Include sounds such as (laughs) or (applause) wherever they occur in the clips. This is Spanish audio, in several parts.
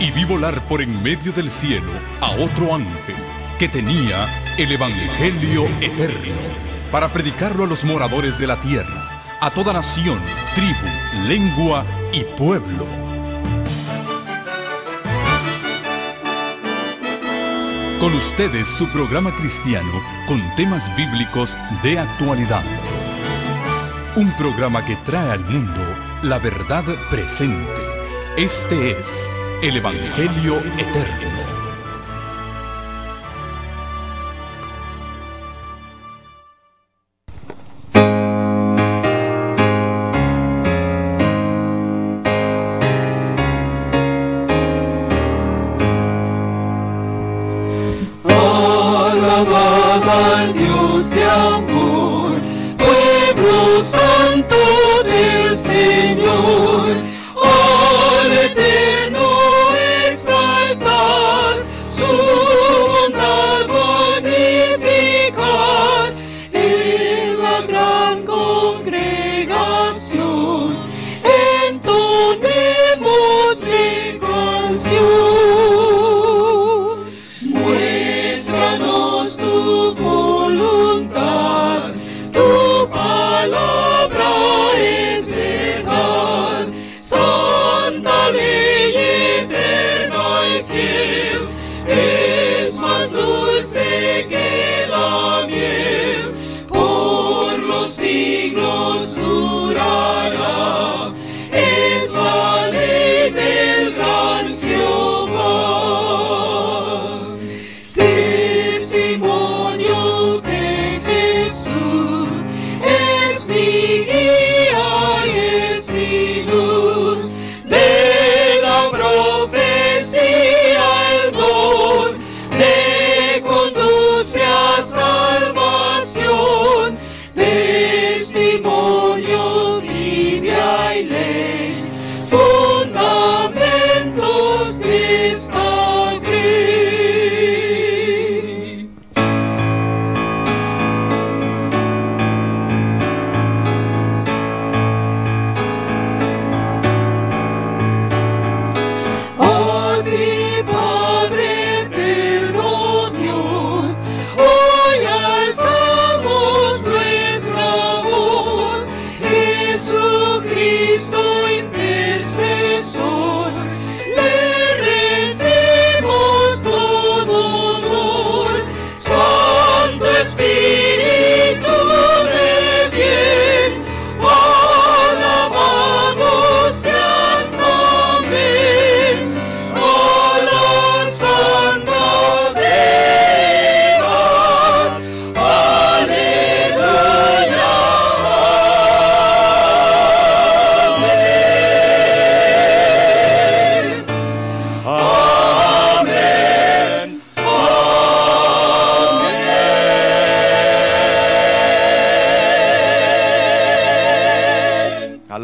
y vi volar por en medio del cielo a otro ángel que tenía el Evangelio eterno para predicarlo a los moradores de la tierra, a toda nación, tribu, lengua y pueblo. Con ustedes su programa cristiano con temas bíblicos de actualidad. Un programa que trae al mundo la verdad presente. Este es el Evangelio Eterno.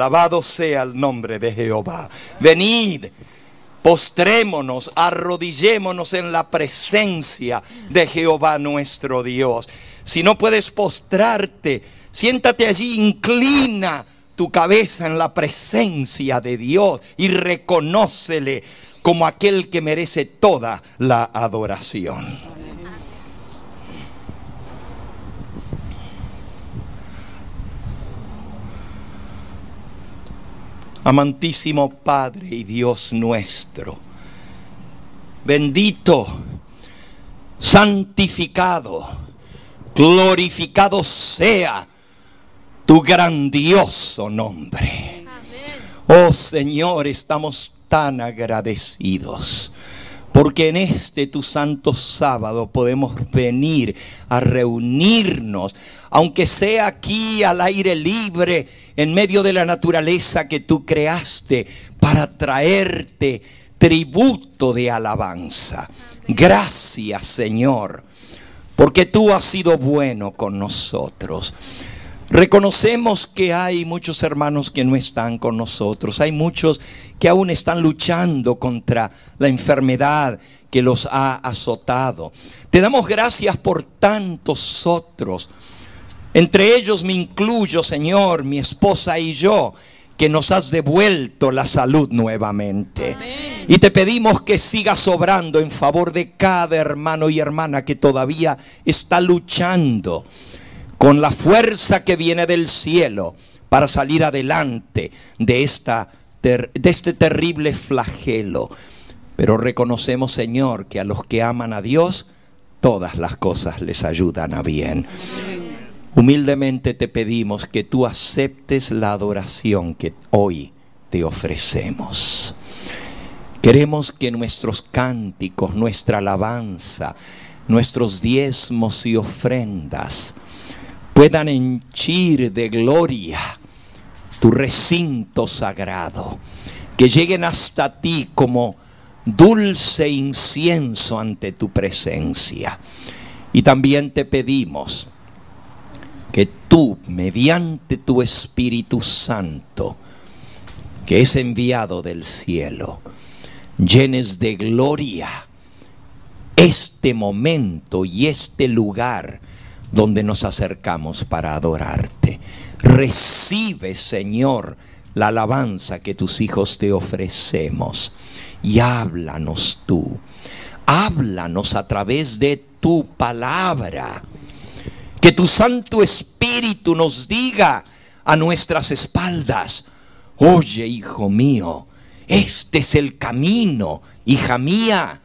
Alabado sea el nombre de Jehová. Venid, postrémonos, arrodillémonos en la presencia de Jehová nuestro Dios. Si no puedes postrarte, siéntate allí, inclina tu cabeza en la presencia de Dios y reconócele como aquel que merece toda la adoración. Amantísimo Padre y Dios nuestro, bendito, santificado, glorificado sea tu grandioso nombre. Oh Señor, estamos tan agradecidos porque en este tu santo sábado podemos venir a reunirnos, aunque sea aquí al aire libre, en medio de la naturaleza que tú creaste, para traerte tributo de alabanza. Gracias Señor, porque tú has sido bueno con nosotros. Reconocemos que hay muchos hermanos que no están con nosotros, hay muchos que aún están luchando contra la enfermedad que los ha azotado. Te damos gracias por tantos otros. Entre ellos me incluyo, Señor, mi esposa y yo, que nos has devuelto la salud nuevamente. Y te pedimos que sigas obrando en favor de cada hermano y hermana que todavía está luchando con la fuerza que viene del cielo para salir adelante de, esta, de este terrible flagelo. Pero reconocemos, Señor, que a los que aman a Dios, todas las cosas les ayudan a bien. Humildemente te pedimos que tú aceptes la adoración que hoy te ofrecemos. Queremos que nuestros cánticos, nuestra alabanza, nuestros diezmos y ofrendas puedan henchir de gloria tu recinto sagrado, que lleguen hasta ti como dulce incienso ante tu presencia. Y también te pedimos que tú, mediante tu Espíritu Santo, que es enviado del cielo, llenes de gloria este momento y este lugar donde nos acercamos para adorarte. Recibe, Señor, la alabanza que tus hijos te ofrecemos y háblanos tú. Háblanos a través de tu palabra. Que tu Santo Espíritu nos diga a nuestras espaldas, oye hijo mío, este es el camino, hija mía.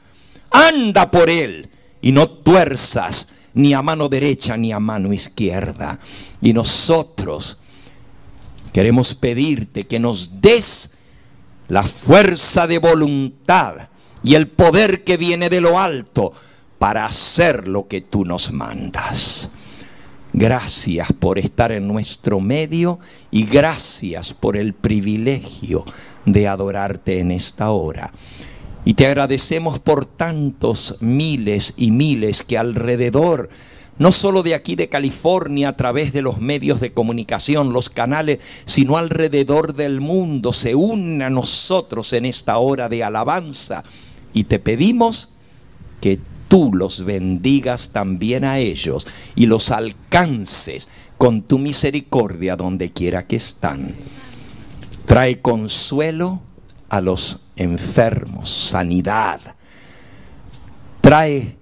Anda por él y no tuerzas ni a mano derecha ni a mano izquierda. Y nosotros queremos pedirte que nos des la fuerza de voluntad y el poder que viene de lo alto para hacer lo que tú nos mandas. Gracias por estar en nuestro medio y gracias por el privilegio de adorarte en esta hora. Y te agradecemos por tantos miles y miles que alrededor, no solo de aquí de California a través de los medios de comunicación, los canales, sino alrededor del mundo, se unen a nosotros en esta hora de alabanza. Y te pedimos que tú los bendigas también a ellos y los alcances con tu misericordia donde quiera que están. Trae consuelo a los enfermos, sanidad. Trae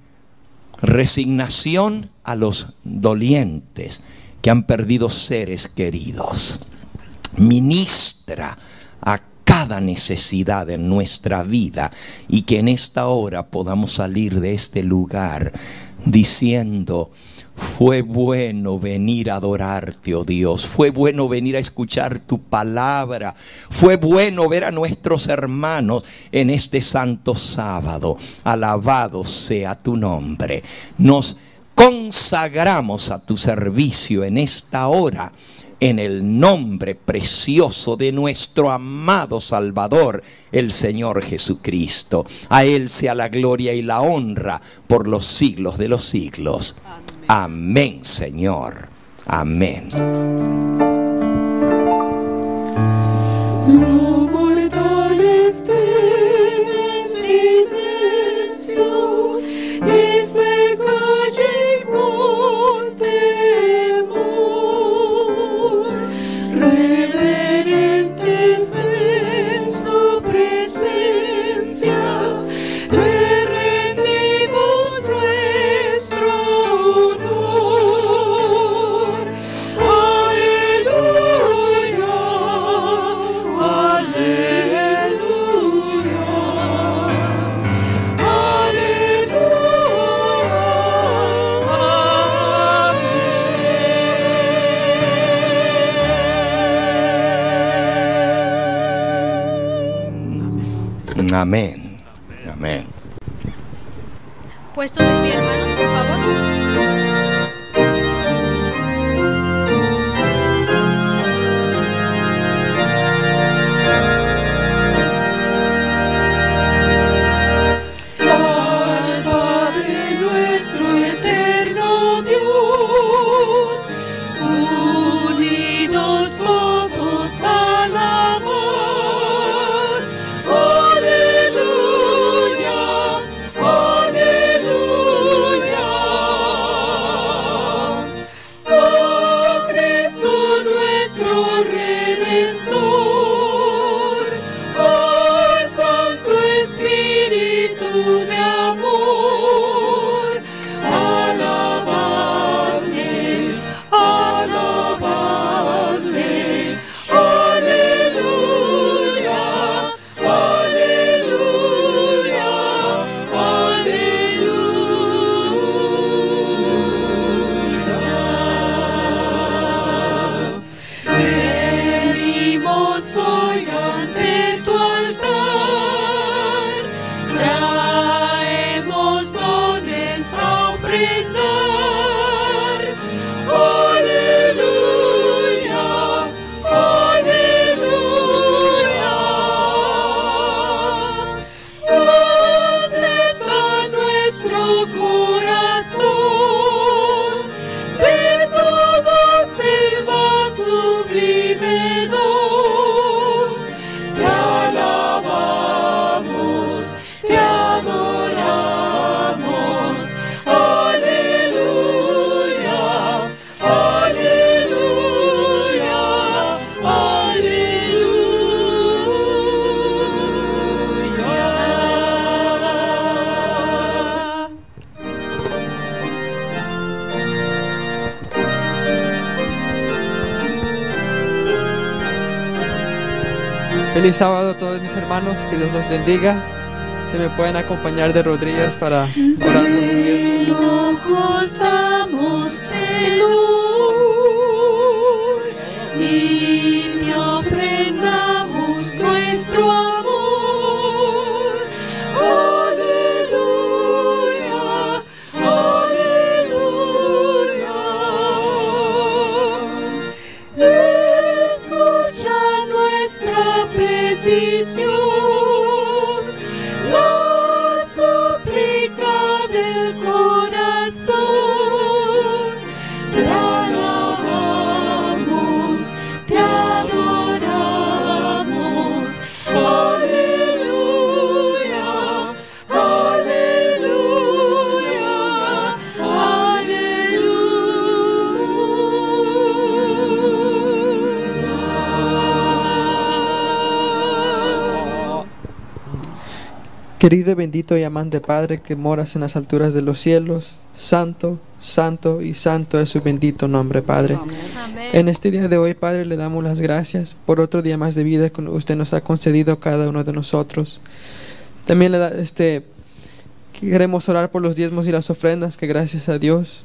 resignación a los dolientes que han perdido seres queridos. Ministra a cada necesidad en nuestra vida y que en esta hora podamos salir de este lugar diciendo, fue bueno venir a adorarte, oh Dios. Fue bueno venir a escuchar tu palabra. Fue bueno ver a nuestros hermanos en este santo sábado. Alabado sea tu nombre. Nos consagramos a tu servicio en esta hora en el nombre precioso de nuestro amado Salvador, el Señor Jesucristo. A Él sea la gloria y la honra por los siglos de los siglos. Amén, Señor. Amén. Amén. Amén. Puestos Feliz sábado a todos mis hermanos, que Dios los bendiga. Se me pueden acompañar de rodillas para orar Querido y bendito y amante Padre que moras en las alturas de los cielos, santo, santo y santo es su bendito nombre, Padre. Amén. En este día de hoy, Padre, le damos las gracias por otro día más de vida que usted nos ha concedido a cada uno de nosotros. También le da, este, queremos orar por los diezmos y las ofrendas que gracias a Dios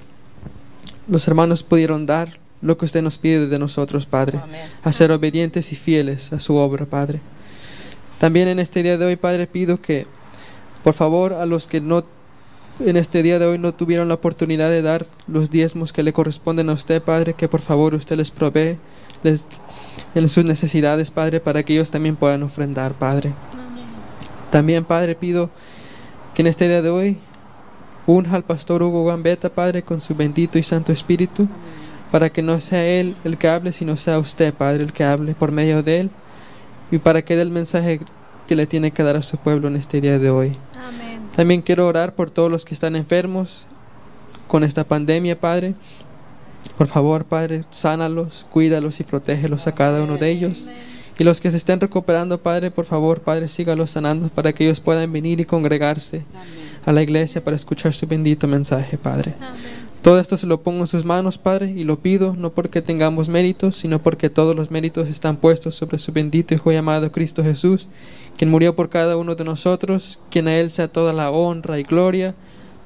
los hermanos pudieron dar lo que usted nos pide de nosotros, Padre, a ser obedientes y fieles a su obra, Padre. También en este día de hoy, Padre, pido que, por favor, a los que no en este día de hoy no tuvieron la oportunidad de dar los diezmos que le corresponden a usted, Padre, que por favor usted les provee en sus necesidades, Padre, para que ellos también puedan ofrendar, Padre. También, Padre, pido que en este día de hoy unja al pastor Hugo Gambetta, Padre, con su bendito y santo espíritu, para que no sea él el que hable, sino sea usted, Padre, el que hable por medio de él, y para que dé el mensaje que le tiene que dar a su pueblo en este día de hoy. Amén. También quiero orar por todos los que están enfermos con esta pandemia, Padre. Por favor, Padre, sánalos, cuídalos y protégelos a cada uno de ellos. Y los que se estén recuperando, Padre, por favor, Padre, sígalos sanando para que ellos puedan venir y congregarse a la iglesia para escuchar su bendito mensaje, Padre. Amén. Todo esto se lo pongo en sus manos, Padre, y lo pido no porque tengamos méritos, sino porque todos los méritos están puestos sobre su bendito Hijo llamado Cristo Jesús, quien murió por cada uno de nosotros, quien a Él sea toda la honra y gloria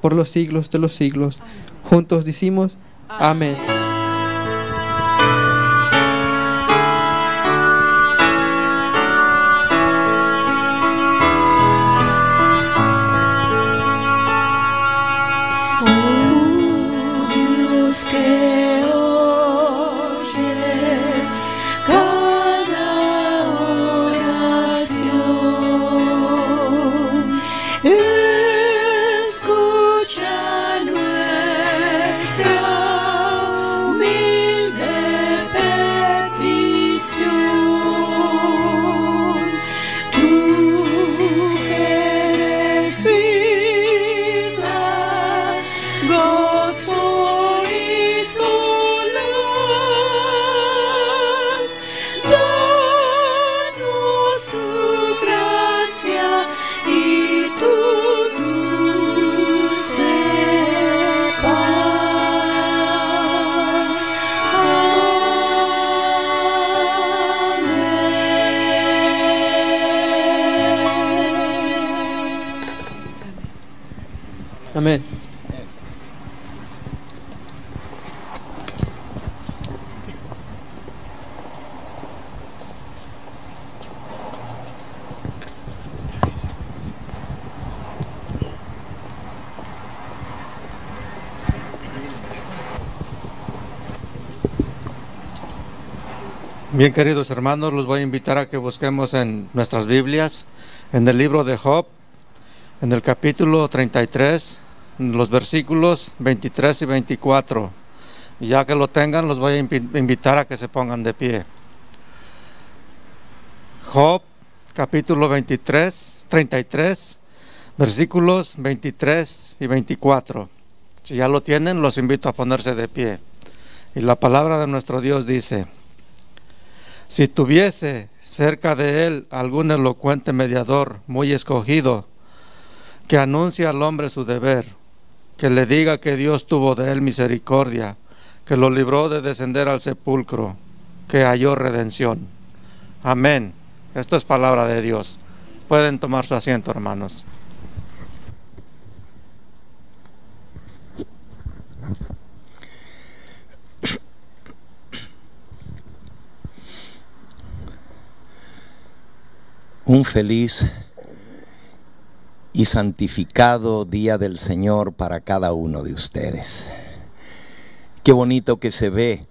por los siglos de los siglos. Juntos decimos, amén. Bien, queridos hermanos, los voy a invitar a que busquemos en nuestras Biblias, en el libro de Job, en el capítulo 33, los versículos 23 y 24. Y ya que lo tengan, los voy a invi- invitar a que se pongan de pie. Job, capítulo 23, 33, versículos 23 y 24. Si ya lo tienen, los invito a ponerse de pie. Y la palabra de nuestro Dios dice, si tuviese cerca de él algún elocuente mediador muy escogido, que anuncie al hombre su deber, que le diga que Dios tuvo de él misericordia, que lo libró de descender al sepulcro, que halló redención. Amén. Esto es palabra de Dios. Pueden tomar su asiento, hermanos. Un feliz y santificado día del Señor para cada uno de ustedes. Qué bonito que se ve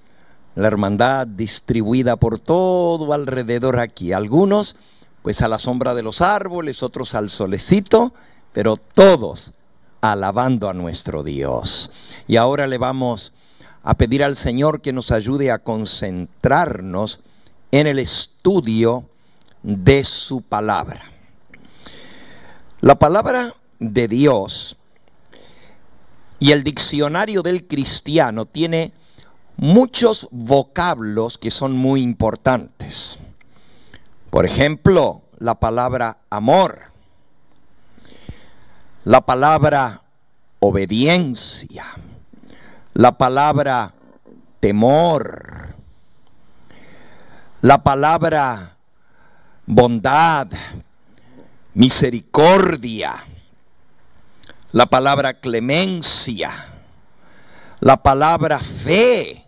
la hermandad distribuida por todo alrededor aquí. Algunos pues a la sombra de los árboles, otros al solecito, pero todos alabando a nuestro Dios. Y ahora le vamos a pedir al Señor que nos ayude a concentrarnos en el estudio de su palabra. La palabra de Dios y el diccionario del cristiano tiene muchos vocablos que son muy importantes. Por ejemplo, la palabra amor, la palabra obediencia, la palabra temor, la palabra bondad, misericordia, la palabra clemencia, la palabra fe,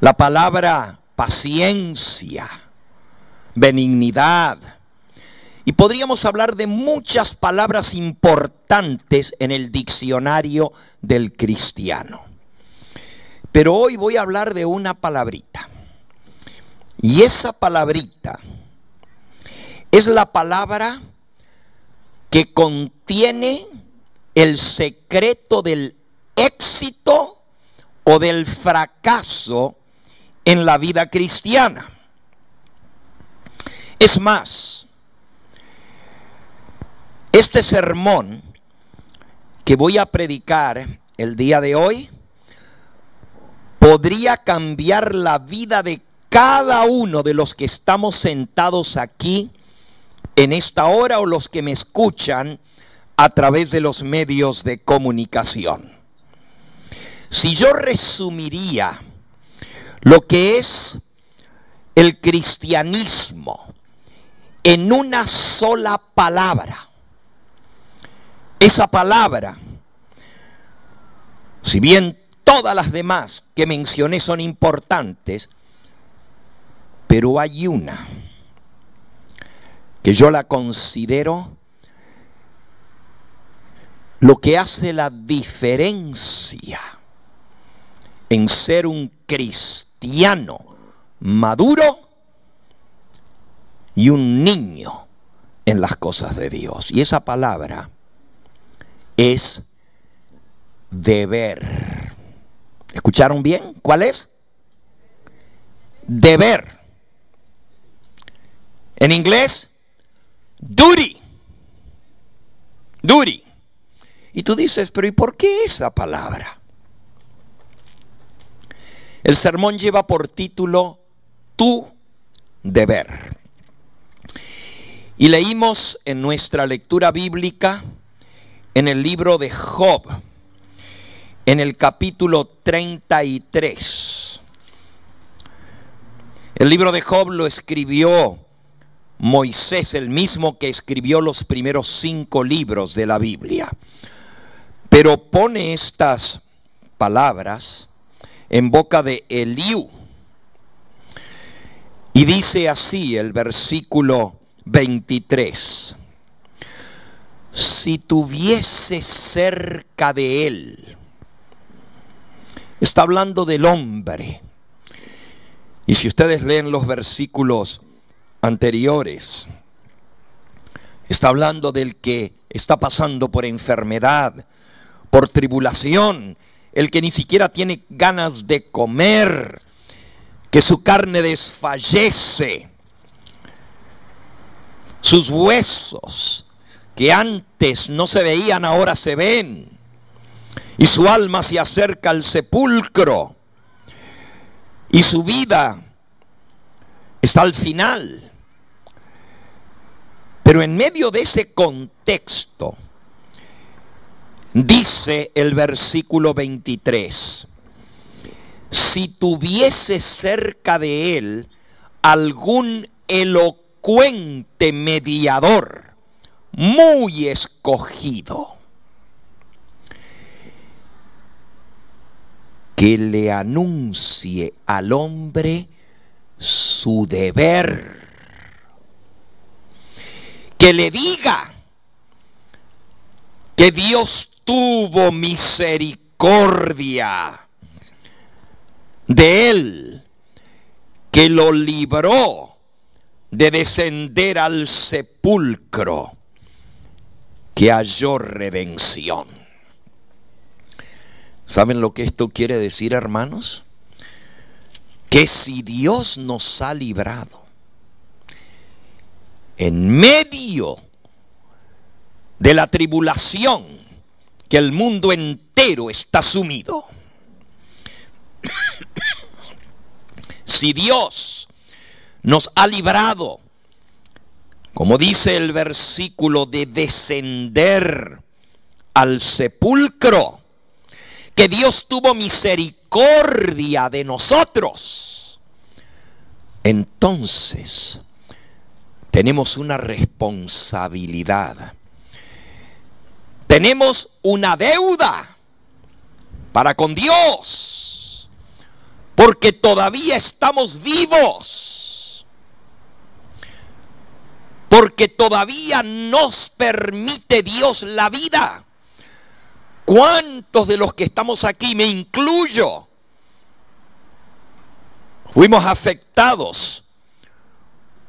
la palabra paciencia, benignidad. Y podríamos hablar de muchas palabras importantes en el diccionario del cristiano. Pero hoy voy a hablar de una palabrita. Y esa palabrita es la palabra que contiene el secreto del éxito o del fracaso en la vida cristiana. Es más, este sermón que voy a predicar el día de hoy podría cambiar la vida de cada uno de los que estamos sentados aquí en esta hora o los que me escuchan a través de los medios de comunicación. Si yo resumiría lo que es el cristianismo en una sola palabra, esa palabra, si bien todas las demás que mencioné son importantes, pero hay una que yo la considero lo que hace la diferencia en ser un cristiano maduro y un niño en las cosas de Dios. Y esa palabra es deber. ¿Escucharon bien? ¿Cuál es? Deber. En inglés, duty. Duty. Y tú dices, pero ¿y por qué esa palabra? El sermón lleva por título Tu deber. Y leímos en nuestra lectura bíblica en el libro de Job, en el capítulo 33. El libro de Job lo escribió Moisés, el mismo que escribió los primeros cinco libros de la Biblia. Pero pone estas palabras en boca de Eliú. Y dice así el versículo 23. Si tuviese cerca de él, está hablando del hombre. Y si ustedes leen los versículos anteriores, está hablando del que está pasando por enfermedad, por tribulación, el que ni siquiera tiene ganas de comer, que su carne desfallece, sus huesos que antes no se veían ahora se ven, y su alma se acerca al sepulcro, y su vida está al final. Pero en medio de ese contexto, dice el versículo 23, si tuviese cerca de él algún elocuente mediador muy escogido que le anuncie al hombre su deber, que le diga que Dios tuvo misericordia de él, que lo libró de descender al sepulcro, que halló redención. ¿Saben lo que esto quiere decir, hermanos? Que si Dios nos ha librado en medio de la tribulación que el mundo entero está sumido, si Dios nos ha librado, como dice el versículo, de descender al sepulcro, que Dios tuvo misericordia de nosotros, entonces tenemos una responsabilidad. Tenemos una deuda para con Dios, porque todavía estamos vivos, porque todavía nos permite Dios la vida. ¿Cuántos de los que estamos aquí, me incluyo, fuimos afectados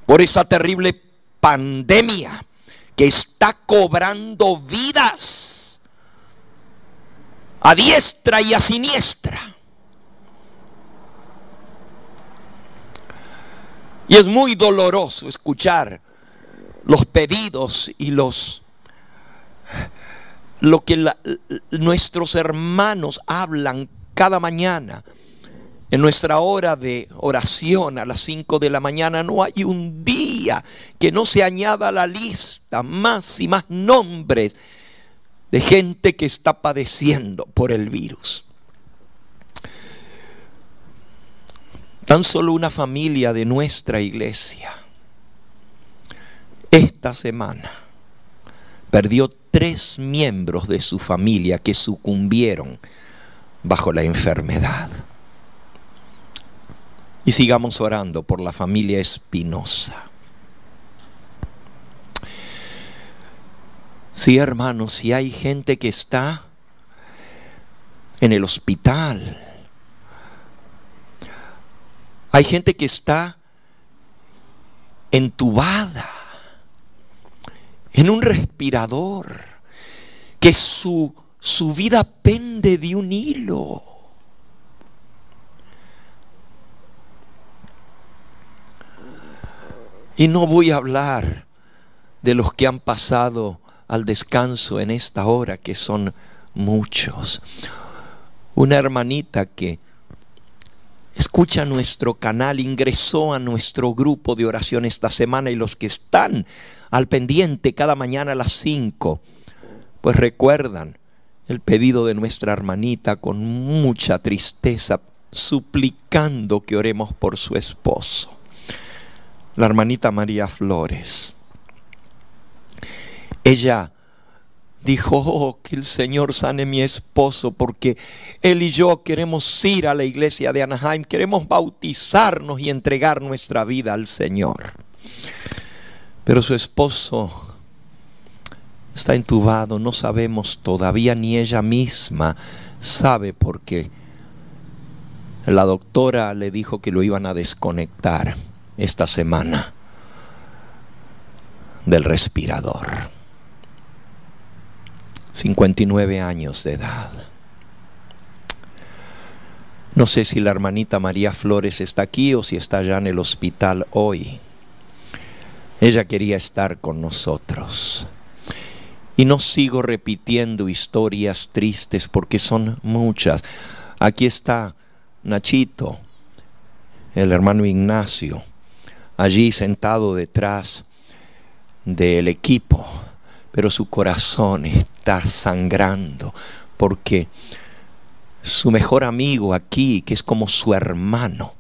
por esta terrible pandemia que está cobrando vidas a diestra y a siniestra? Y es muy doloroso escuchar los pedidos y los lo que nuestros hermanos hablan cada mañana. En nuestra hora de oración a las 5 de la mañana no hay un día que no se añada a la lista más y más nombres de gente que está padeciendo por el virus. Tan solo una familia de nuestra iglesia esta semana perdió tres miembros de su familia que sucumbieron bajo la enfermedad. Y sigamos orando por la familia Espinosa. Sí, hermanos, si hay gente que está en el hospital, hay gente que está entubada en un respirador, que su, su vida pende de un hilo. Y no voy a hablar de los que han pasado al descanso en esta hora, que son muchos. Una hermanita que escucha nuestro canal, ingresó a nuestro grupo de oración esta semana y los que están al pendiente cada mañana a las 5, pues recuerdan el pedido de nuestra hermanita con mucha tristeza, suplicando que oremos por su esposo. La hermanita María Flores. Ella dijo, oh, que el Señor sane mi esposo, porque él y yo queremos ir a la iglesia de Anaheim, queremos bautizarnos y entregar nuestra vida al Señor. Pero su esposo está entubado, no sabemos todavía ni ella misma sabe por qué. La doctora le dijo que lo iban a desconectar esta semana del respirador. 59 años de edad. No sé si la hermanita María Flores está aquí o si está ya en el hospital hoy. Ella quería estar con nosotros. Y no sigo repitiendo historias tristes porque son muchas. Aquí está Nachito, el hermano Ignacio, allí sentado detrás del equipo, pero su corazón está sangrando porque su mejor amigo aquí, que es como su hermano,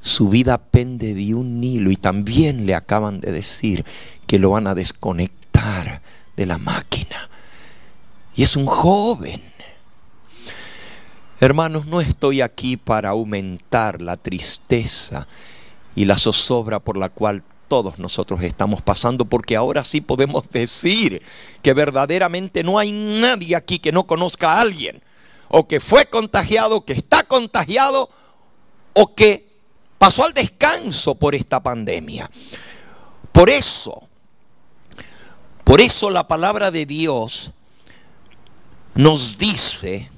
Su vida pende de un hilo y también le acaban de decir que lo van a desconectar de la máquina. Y es un joven. Hermanos, no estoy aquí para aumentar la tristeza y la zozobra por la cual todos nosotros estamos pasando, porque ahora sí podemos (laughs) decir que verdaderamente no hay nadie aquí que no conozca a alguien, o que fue contagiado, que está contagiado, o que pasó al descanso por esta pandemia. Por eso, por eso la palabra de Dios nos dice,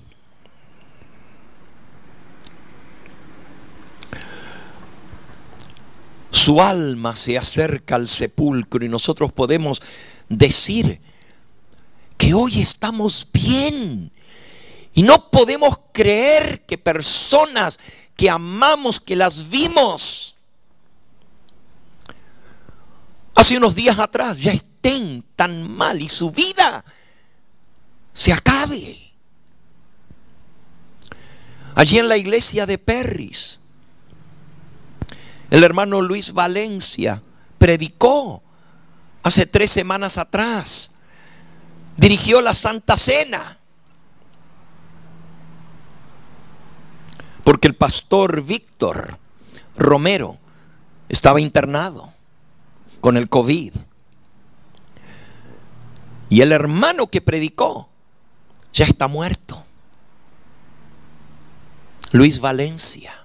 su alma se acerca al sepulcro y nosotros podemos decir que hoy estamos bien. Y no podemos creer que personas que amamos, que las vimos hace unos días atrás, ya estén tan mal y su vida se acabe. Allí en la iglesia de Perris, el hermano Luis Valencia predicó hace tres semanas atrás. Dirigió la Santa Cena. Porque el pastor Víctor Romero estaba internado con el COVID. Y el hermano que predicó ya está muerto. Luis Valencia.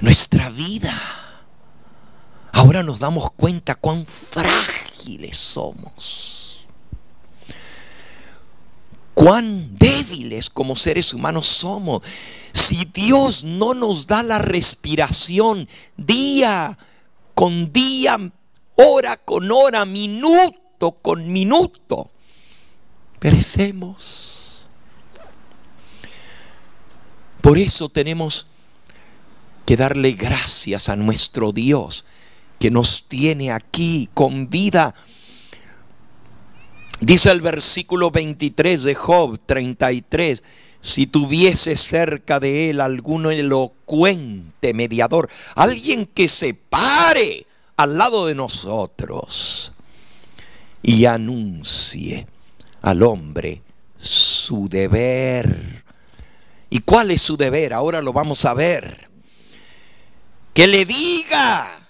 Nuestra vida. Ahora nos damos cuenta cuán frágiles somos. Cuán débiles como seres humanos somos. Si Dios no nos da la respiración día con día, hora con hora, minuto con minuto, perecemos. Por eso tenemos que darle gracias a nuestro Dios que nos tiene aquí con vida. Dice el versículo 23 de Job 33, si tuviese cerca de él alguno elocuente mediador, alguien que se pare al lado de nosotros y anuncie al hombre su deber. ¿Y cuál es su deber? Ahora lo vamos a ver. Que le diga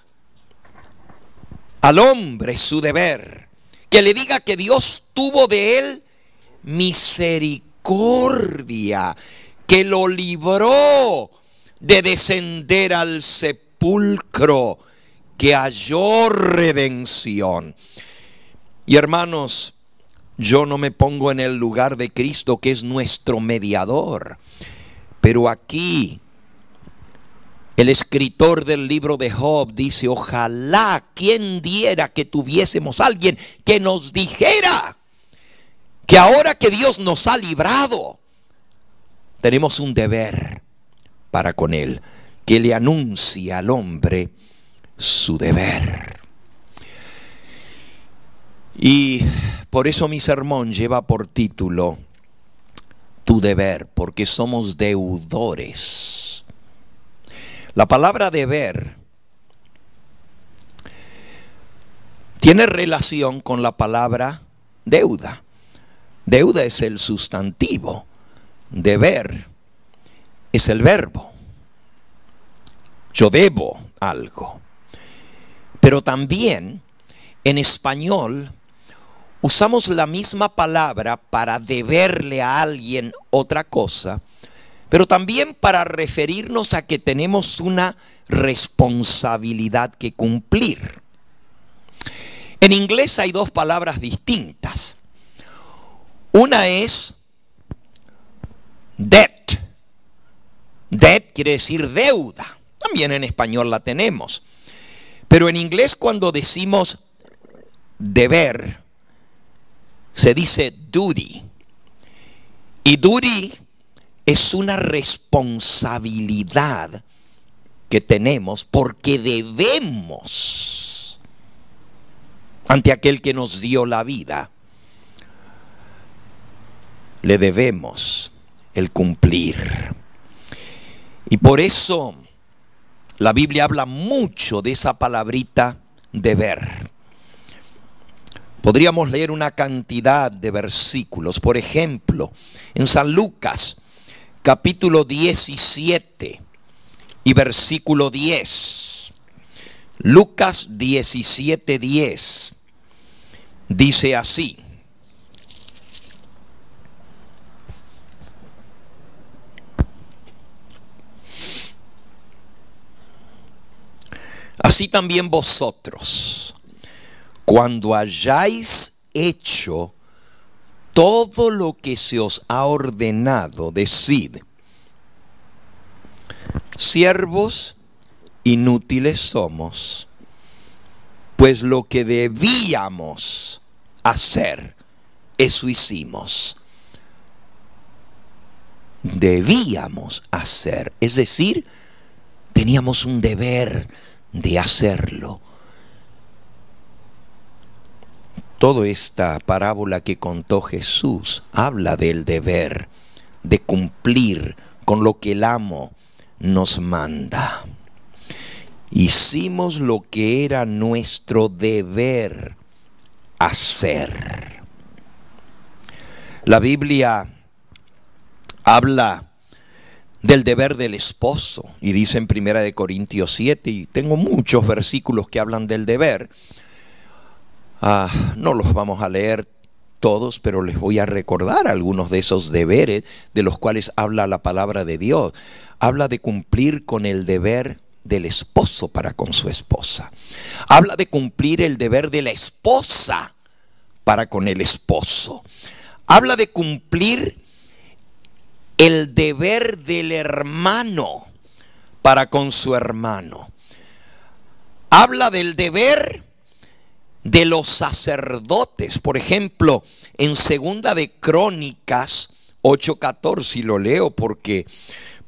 al hombre su deber. Que le diga que Dios tuvo de él misericordia. Que lo libró de descender al sepulcro. Que halló redención. Y hermanos, yo no me pongo en el lugar de Cristo que es nuestro mediador. Pero aquí el escritor del libro de Job dice, ojalá quien diera que tuviésemos alguien que nos dijera que ahora que Dios nos ha librado, tenemos un deber para con Él, que le anuncie al hombre su deber. Y por eso mi sermón lleva por título Tu deber, porque somos deudores. La palabra deber tiene relación con la palabra deuda. Deuda es el sustantivo, deber es el verbo. Yo debo algo. Pero también en español usamos la misma palabra para deberle a alguien otra cosa, pero también para referirnos a que tenemos una responsabilidad que cumplir. En inglés hay dos palabras distintas. Una es debt. Debt quiere decir deuda. También en español la tenemos. Pero en inglés cuando decimos deber, se dice duty. Y duty es una responsabilidad que tenemos porque debemos ante aquel que nos dio la vida. Le debemos el cumplir. Y por eso la Biblia habla mucho de esa palabrita deber. Podríamos leer una cantidad de versículos. Por ejemplo, en San Lucas, capítulo 17 y versículo 10. Lucas 17, 10. Dice así. Así también vosotros, cuando hayáis hecho todo lo que se os ha ordenado, decid, siervos inútiles somos, pues lo que debíamos hacer, eso hicimos. Debíamos hacer, es decir, teníamos un deber de hacerlo. Toda esta parábola que contó Jesús habla del deber, de cumplir con lo que el amo nos manda. Hicimos lo que era nuestro deber hacer. La Biblia habla del deber del esposo y dice en Primera de Corintios 7 y tengo muchos versículos que hablan del deber. Ah, no los vamos a leer todos, pero les voy a recordar algunos de esos deberes de los cuales habla la palabra de Dios. Habla de cumplir con el deber del esposo para con su esposa. Habla de cumplir el deber de la esposa para con el esposo. Habla de cumplir el deber del hermano para con su hermano. Habla del deber de los sacerdotes. Por ejemplo, en segunda de Crónicas 8:14 y lo leo porque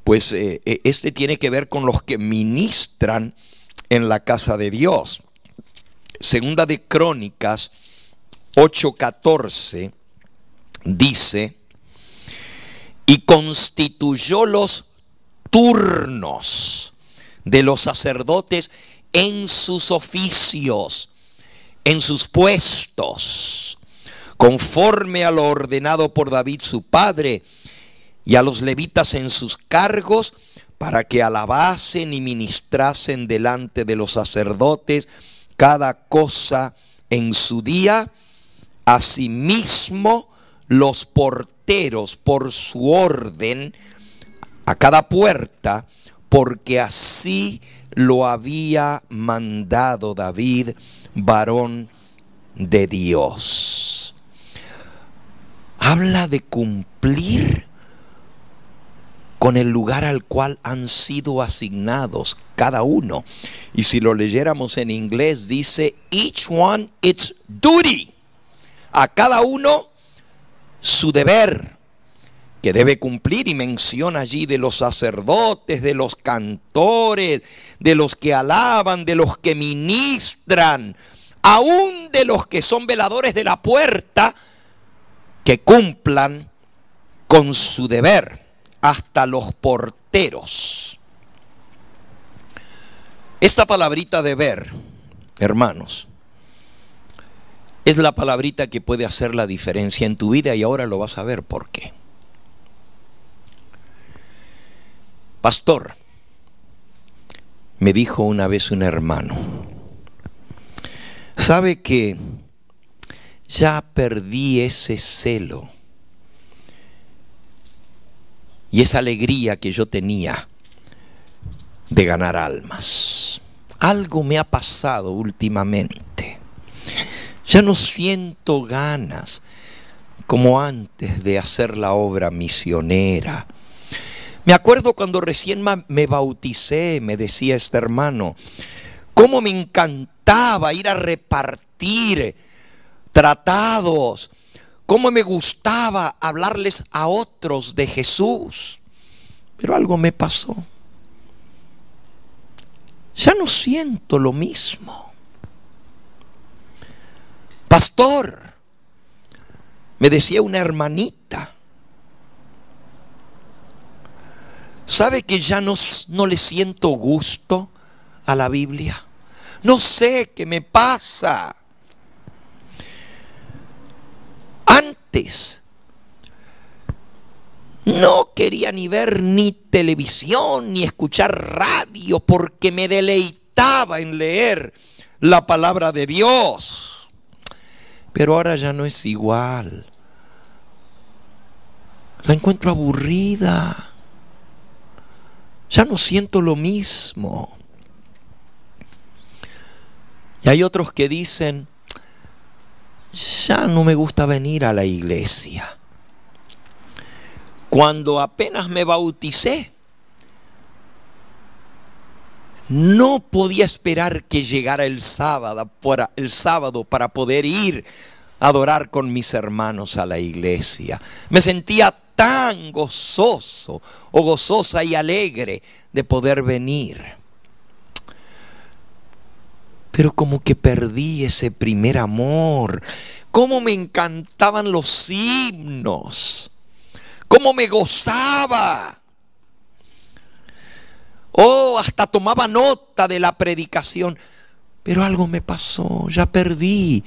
pues eh, eh, este tiene que ver con los que ministran en la casa de Dios. Segunda de Crónicas 8:14 dice, y constituyó los turnos de los sacerdotes en sus oficios, en sus puestos, conforme a lo ordenado por David su padre, y a los levitas en sus cargos, para que alabasen y ministrasen delante de los sacerdotes cada cosa en su día, asimismo los porteros por su orden a cada puerta, porque así lo había mandado David, varón de Dios. Habla de cumplir con el lugar al cual han sido asignados cada uno. Y si lo leyéramos en inglés, dice, each one its duty. A cada uno su deber que debe cumplir y menciona allí de los sacerdotes, de los cantores, de los que alaban, de los que ministran, aún de los que son veladores de la puerta, que cumplan con su deber, hasta los porteros. Esta palabrita deber, hermanos, es la palabrita que puede hacer la diferencia en tu vida y ahora lo vas a ver por qué. Pastor, me dijo una vez un hermano, ¿sabe que ya perdí ese celo y esa alegría que yo tenía de ganar almas? Algo me ha pasado últimamente. Ya no siento ganas como antes de hacer la obra misionera. Me acuerdo cuando recién me bauticé, me decía este hermano, cómo me encantaba ir a repartir tratados, cómo me gustaba hablarles a otros de Jesús. Pero algo me pasó. Ya no siento lo mismo. Pastor, me decía una hermanita, ¿Sabe que ya no, no le siento gusto a la Biblia? No sé qué me pasa. Antes no quería ni ver ni televisión ni escuchar radio porque me deleitaba en leer la palabra de Dios. Pero ahora ya no es igual. La encuentro aburrida. Ya no siento lo mismo. Y hay otros que dicen, ya no me gusta venir a la iglesia. Cuando apenas me bauticé, no podía esperar que llegara el sábado, para, el sábado para poder ir a adorar con mis hermanos a la iglesia. Me sentía tan gozoso o gozosa y alegre de poder venir. Pero como que perdí ese primer amor. Cómo me encantaban los himnos. Cómo me gozaba. Oh, hasta tomaba nota de la predicación. Pero algo me pasó. Ya perdí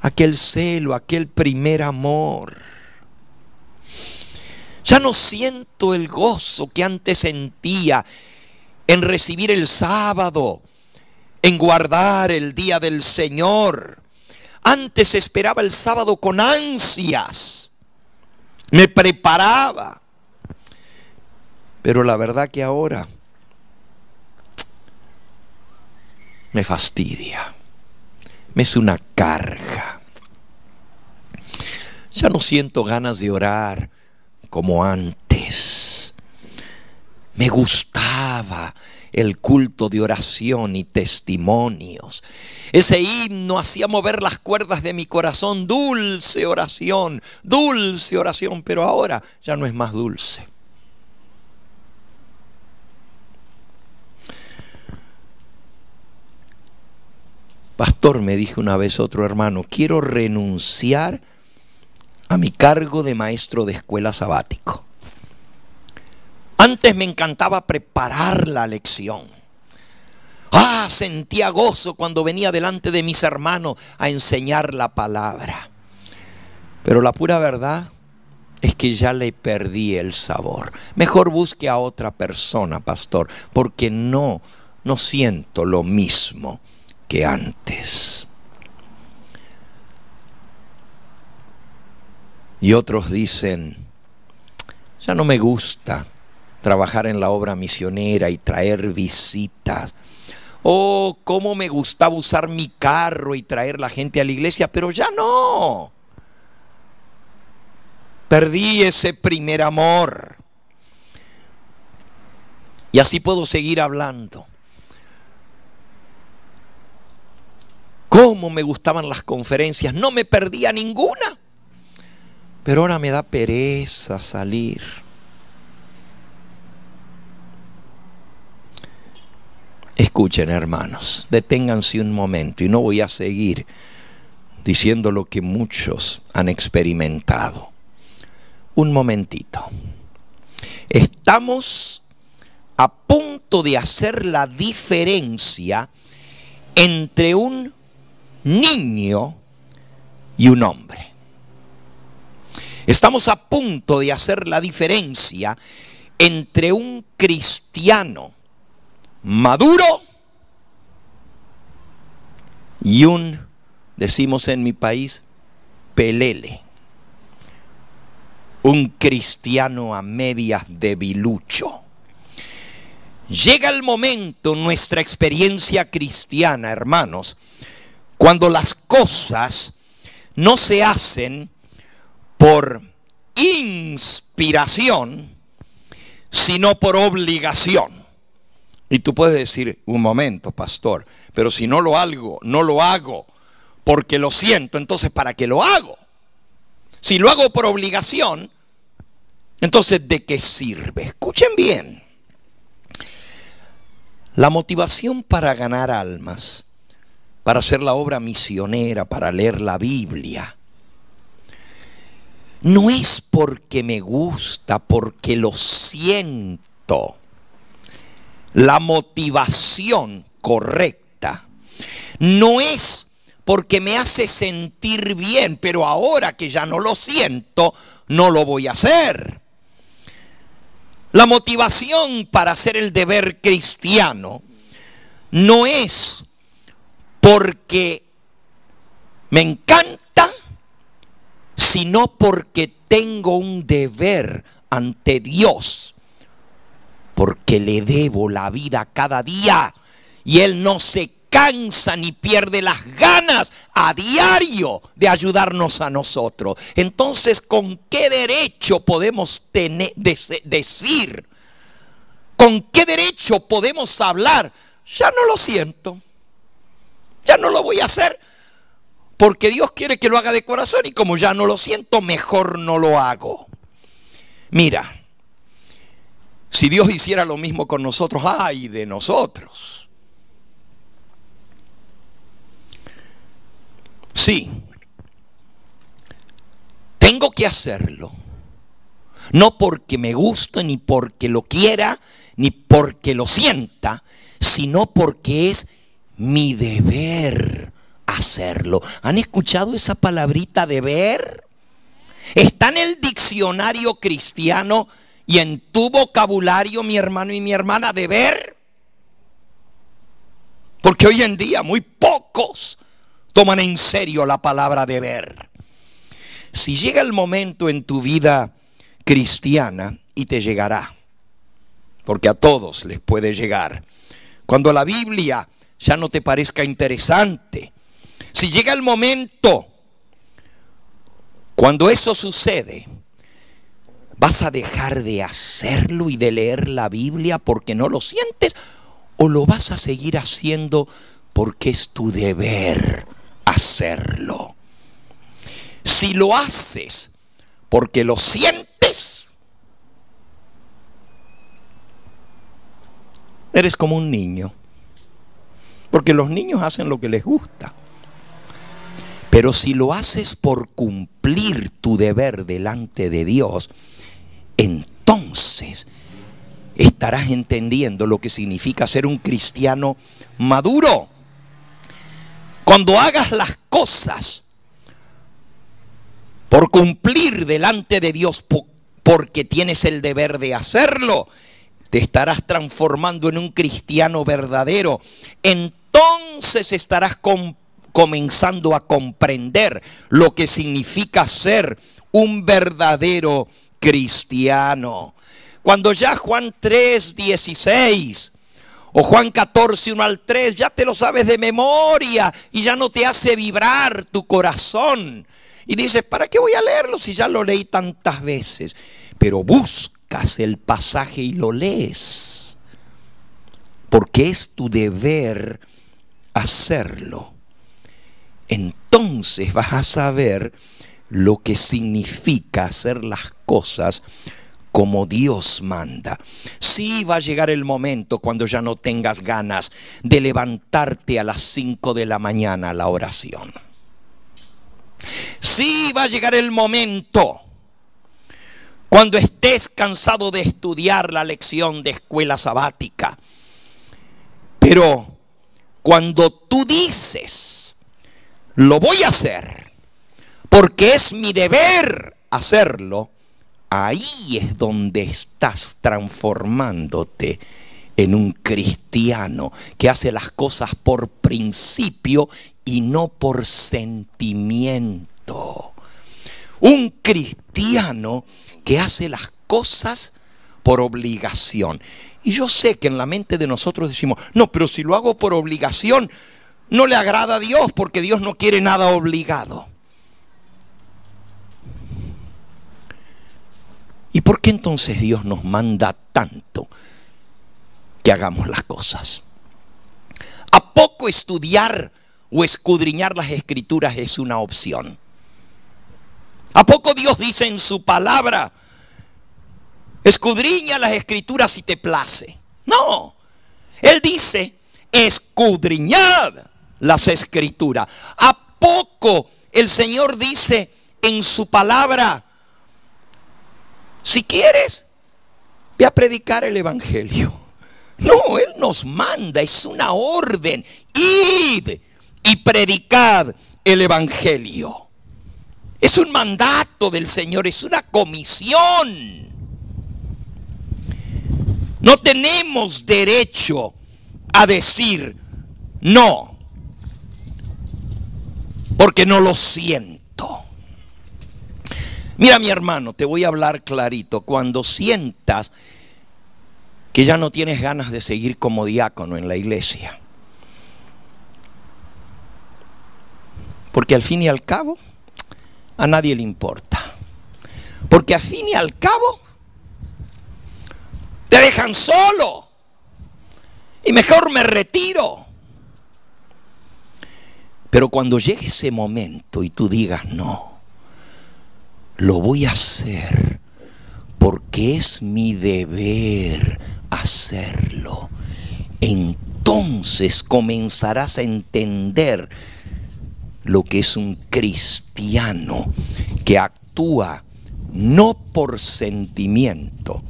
aquel celo, aquel primer amor. Ya no siento el gozo que antes sentía en recibir el sábado, en guardar el día del Señor. Antes esperaba el sábado con ansias, me preparaba. Pero la verdad que ahora me fastidia, me es una carga. Ya no siento ganas de orar como antes. Me gustaba el culto de oración y testimonios. Ese himno hacía mover las cuerdas de mi corazón, dulce oración, dulce oración, pero ahora ya no es más dulce. Pastor, me dijo una vez otro hermano, quiero renunciar a mi cargo de maestro de escuela sabático. Antes me encantaba preparar la lección. Ah, sentía gozo cuando venía delante de mis hermanos a enseñar la palabra. Pero la pura verdad es que ya le perdí el sabor. Mejor busque a otra persona, pastor, porque no no siento lo mismo que antes. Y otros dicen, ya no me gusta trabajar en la obra misionera y traer visitas. Oh, cómo me gustaba usar mi carro y traer la gente a la iglesia, pero ya no. Perdí ese primer amor. Y así puedo seguir hablando. Cómo me gustaban las conferencias, no me perdía ninguna. Pero ahora me da pereza salir. Escuchen hermanos, deténganse un momento y no voy a seguir diciendo lo que muchos han experimentado. Un momentito. Estamos a punto de hacer la diferencia entre un niño y un hombre. Estamos a punto de hacer la diferencia entre un cristiano maduro y un, decimos en mi país, pelele. Un cristiano a medias debilucho. Llega el momento, nuestra experiencia cristiana, hermanos, cuando las cosas no se hacen por inspiración, sino por obligación. Y tú puedes decir, un momento, pastor, pero si no lo hago, no lo hago porque lo siento, entonces ¿para qué lo hago? Si lo hago por obligación, entonces ¿de qué sirve? Escuchen bien. La motivación para ganar almas, para hacer la obra misionera, para leer la Biblia, no es porque me gusta, porque lo siento. La motivación correcta no es porque me hace sentir bien, pero ahora que ya no lo siento, no lo voy a hacer. La motivación para hacer el deber cristiano no es porque me encanta, sino porque tengo un deber ante Dios, porque le debo la vida cada día y Él no se cansa ni pierde las ganas a diario de ayudarnos a nosotros. Entonces, ¿con qué derecho podemos tener, decir? ¿Con qué derecho podemos hablar? Ya no lo siento. Ya no lo voy a hacer. Porque Dios quiere que lo haga de corazón y como ya no lo siento, mejor no lo hago. Mira, si Dios hiciera lo mismo con nosotros, ay de nosotros. Sí, tengo que hacerlo. No porque me guste, ni porque lo quiera, ni porque lo sienta, sino porque es mi deber hacerlo. ¿Han escuchado esa palabrita deber? Está en el diccionario cristiano y en tu vocabulario, mi hermano y mi hermana, deber. Porque hoy en día muy pocos toman en serio la palabra deber. Si llega el momento en tu vida cristiana, y te llegará, porque a todos les puede llegar, cuando la Biblia ya no te parezca interesante, si llega el momento, cuando eso sucede, ¿vas a dejar de hacerlo y de leer la Biblia porque no lo sientes? ¿O lo vas a seguir haciendo porque es tu deber hacerlo? Si lo haces porque lo sientes, eres como un niño. Porque los niños hacen lo que les gusta. Pero si lo haces por cumplir tu deber delante de Dios, entonces estarás entendiendo lo que significa ser un cristiano maduro. Cuando hagas las cosas por cumplir delante de Dios, porque tienes el deber de hacerlo, te estarás transformando en un cristiano verdadero. Entonces estarás comenzando a comprender lo que significa ser un verdadero cristiano. Cuando ya Juan 3, 16 o Juan 14, 1 al 3, ya te lo sabes de memoria y ya no te hace vibrar tu corazón. Y dices, ¿para qué voy a leerlo si ya lo leí tantas veces? Pero buscas el pasaje y lo lees. Porque es tu deber hacerlo. Entonces vas a saber lo que significa hacer las cosas como Dios manda. Sí va a llegar el momento cuando ya no tengas ganas de levantarte a las 5 de la mañana a la oración. Sí va a llegar el momento cuando estés cansado de estudiar la lección de escuela sabática. Pero cuando tú dices, lo voy a hacer, porque es mi deber hacerlo, ahí es donde estás transformándote en un cristiano que hace las cosas por principio y no por sentimiento. Un cristiano que hace las cosas por obligación. Y yo sé que en la mente de nosotros decimos, no, pero si lo hago por obligación, no le agrada a Dios porque Dios no quiere nada obligado. ¿Y por qué entonces Dios nos manda tanto que hagamos las cosas? ¿A poco estudiar o escudriñar las escrituras es una opción? ¿A poco Dios dice en su palabra, escudriña las escrituras si te place? No, Él dice, escudriñad las escrituras. ¿A poco el Señor dice en su palabra, si quieres, ve a predicar el Evangelio. No, Él nos manda, es una orden. Id y predicad el Evangelio. Es un mandato del Señor, es una comisión. No tenemos derecho a decir no, porque no lo siento. Mira mi hermano, te voy a hablar clarito. Cuando sientas que ya no tienes ganas de seguir como diácono en la iglesia, porque al fin y al cabo a nadie le importa. Porque al fin y al cabo te dejan solo. Y mejor me retiro. Pero cuando llegue ese momento y tú digas, no, lo voy a hacer porque es mi deber hacerlo, entonces comenzarás a entender lo que es un cristiano que actúa no por sentimiento,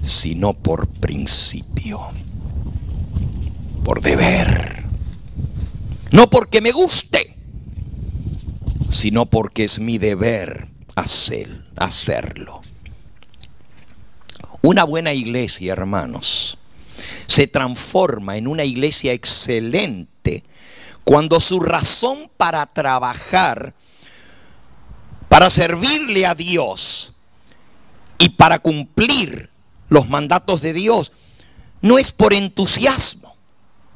sino por principio, por deber. No porque me guste, sino porque es mi deber hacer, hacerlo. Una buena iglesia, hermanos, se transforma en una iglesia excelente cuando su razón para trabajar, para servirle a Dios y para cumplir los mandatos de Dios, no es por entusiasmo,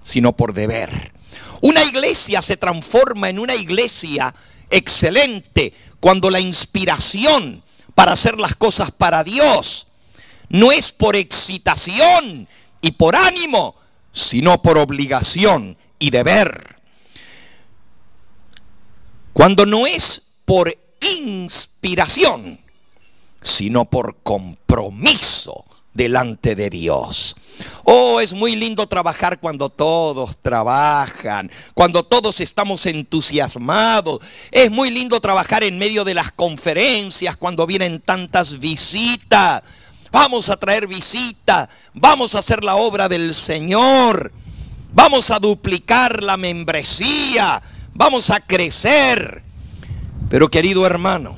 sino por deber. Una iglesia se transforma en una iglesia excelente cuando la inspiración para hacer las cosas para Dios no es por excitación y por ánimo, sino por obligación y deber. Cuando no es por inspiración, sino por compromiso delante de Dios. Oh, es muy lindo trabajar cuando todos trabajan, cuando todos estamos entusiasmados. Es muy lindo trabajar en medio de las conferencias, cuando vienen tantas visitas. Vamos a traer visita, vamos a hacer la obra del Señor, vamos a duplicar la membresía, vamos a crecer. Pero querido hermano,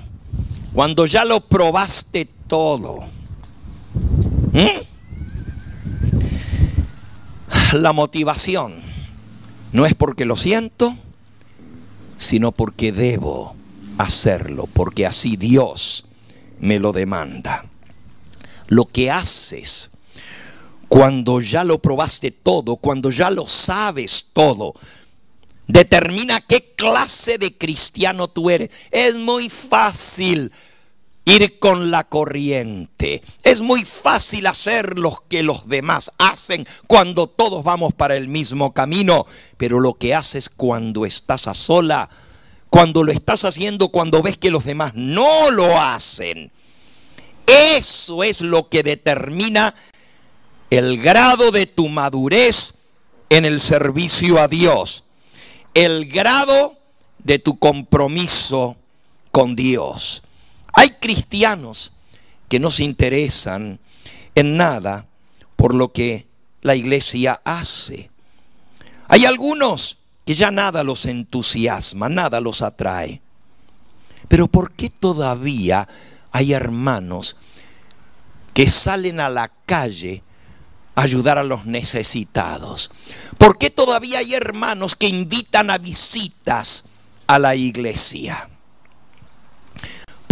cuando ya lo probaste todo, ¿Mm? La motivación no es porque lo siento, sino porque debo hacerlo, porque así Dios me lo demanda. Lo que haces cuando ya lo probaste todo, cuando ya lo sabes todo, determina qué clase de cristiano tú eres. Es muy fácil ir con la corriente. Es muy fácil hacer lo que los demás hacen cuando todos vamos para el mismo camino, pero lo que haces cuando estás a sola, cuando lo estás haciendo cuando ves que los demás no lo hacen, eso es lo que determina el grado de tu madurez en el servicio a Dios, el grado de tu compromiso con Dios. Hay cristianos que no se interesan en nada por lo que la iglesia hace. Hay algunos que ya nada los entusiasma, nada los atrae. Pero ¿por qué todavía hay hermanos que salen a la calle a ayudar a los necesitados? ¿Por qué todavía hay hermanos que invitan a visitas a la iglesia?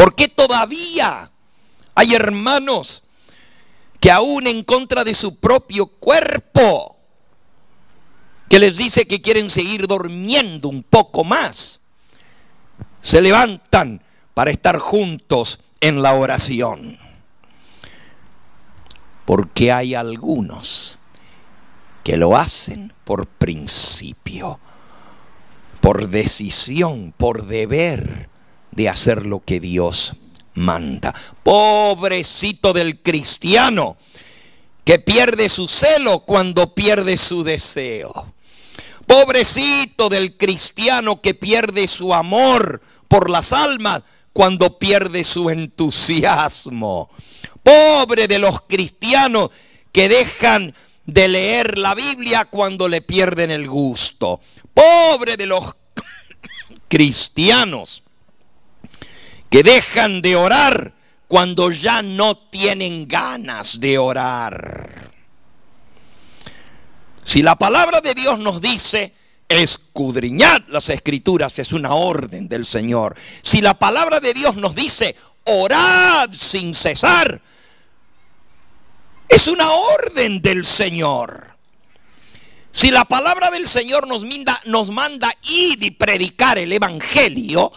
¿Por qué todavía hay hermanos que aún en contra de su propio cuerpo, que les dice que quieren seguir durmiendo un poco más, se levantan para estar juntos en la oración? Porque hay algunos que lo hacen por principio, por decisión, por deber de hacer lo que Dios manda. Pobrecito del cristiano que pierde su celo cuando pierde su deseo. Pobrecito del cristiano que pierde su amor por las almas cuando pierde su entusiasmo. Pobre de los cristianos que dejan de leer la Biblia cuando le pierden el gusto. Pobre de los (coughs) cristianos que dejan de orar cuando ya no tienen ganas de orar. Si la palabra de Dios nos dice, escudriñad las escrituras, es una orden del Señor. Si la palabra de Dios nos dice, orad sin cesar, es una orden del Señor. Si la palabra del Señor nos manda, nos manda ir y predicar el Evangelio,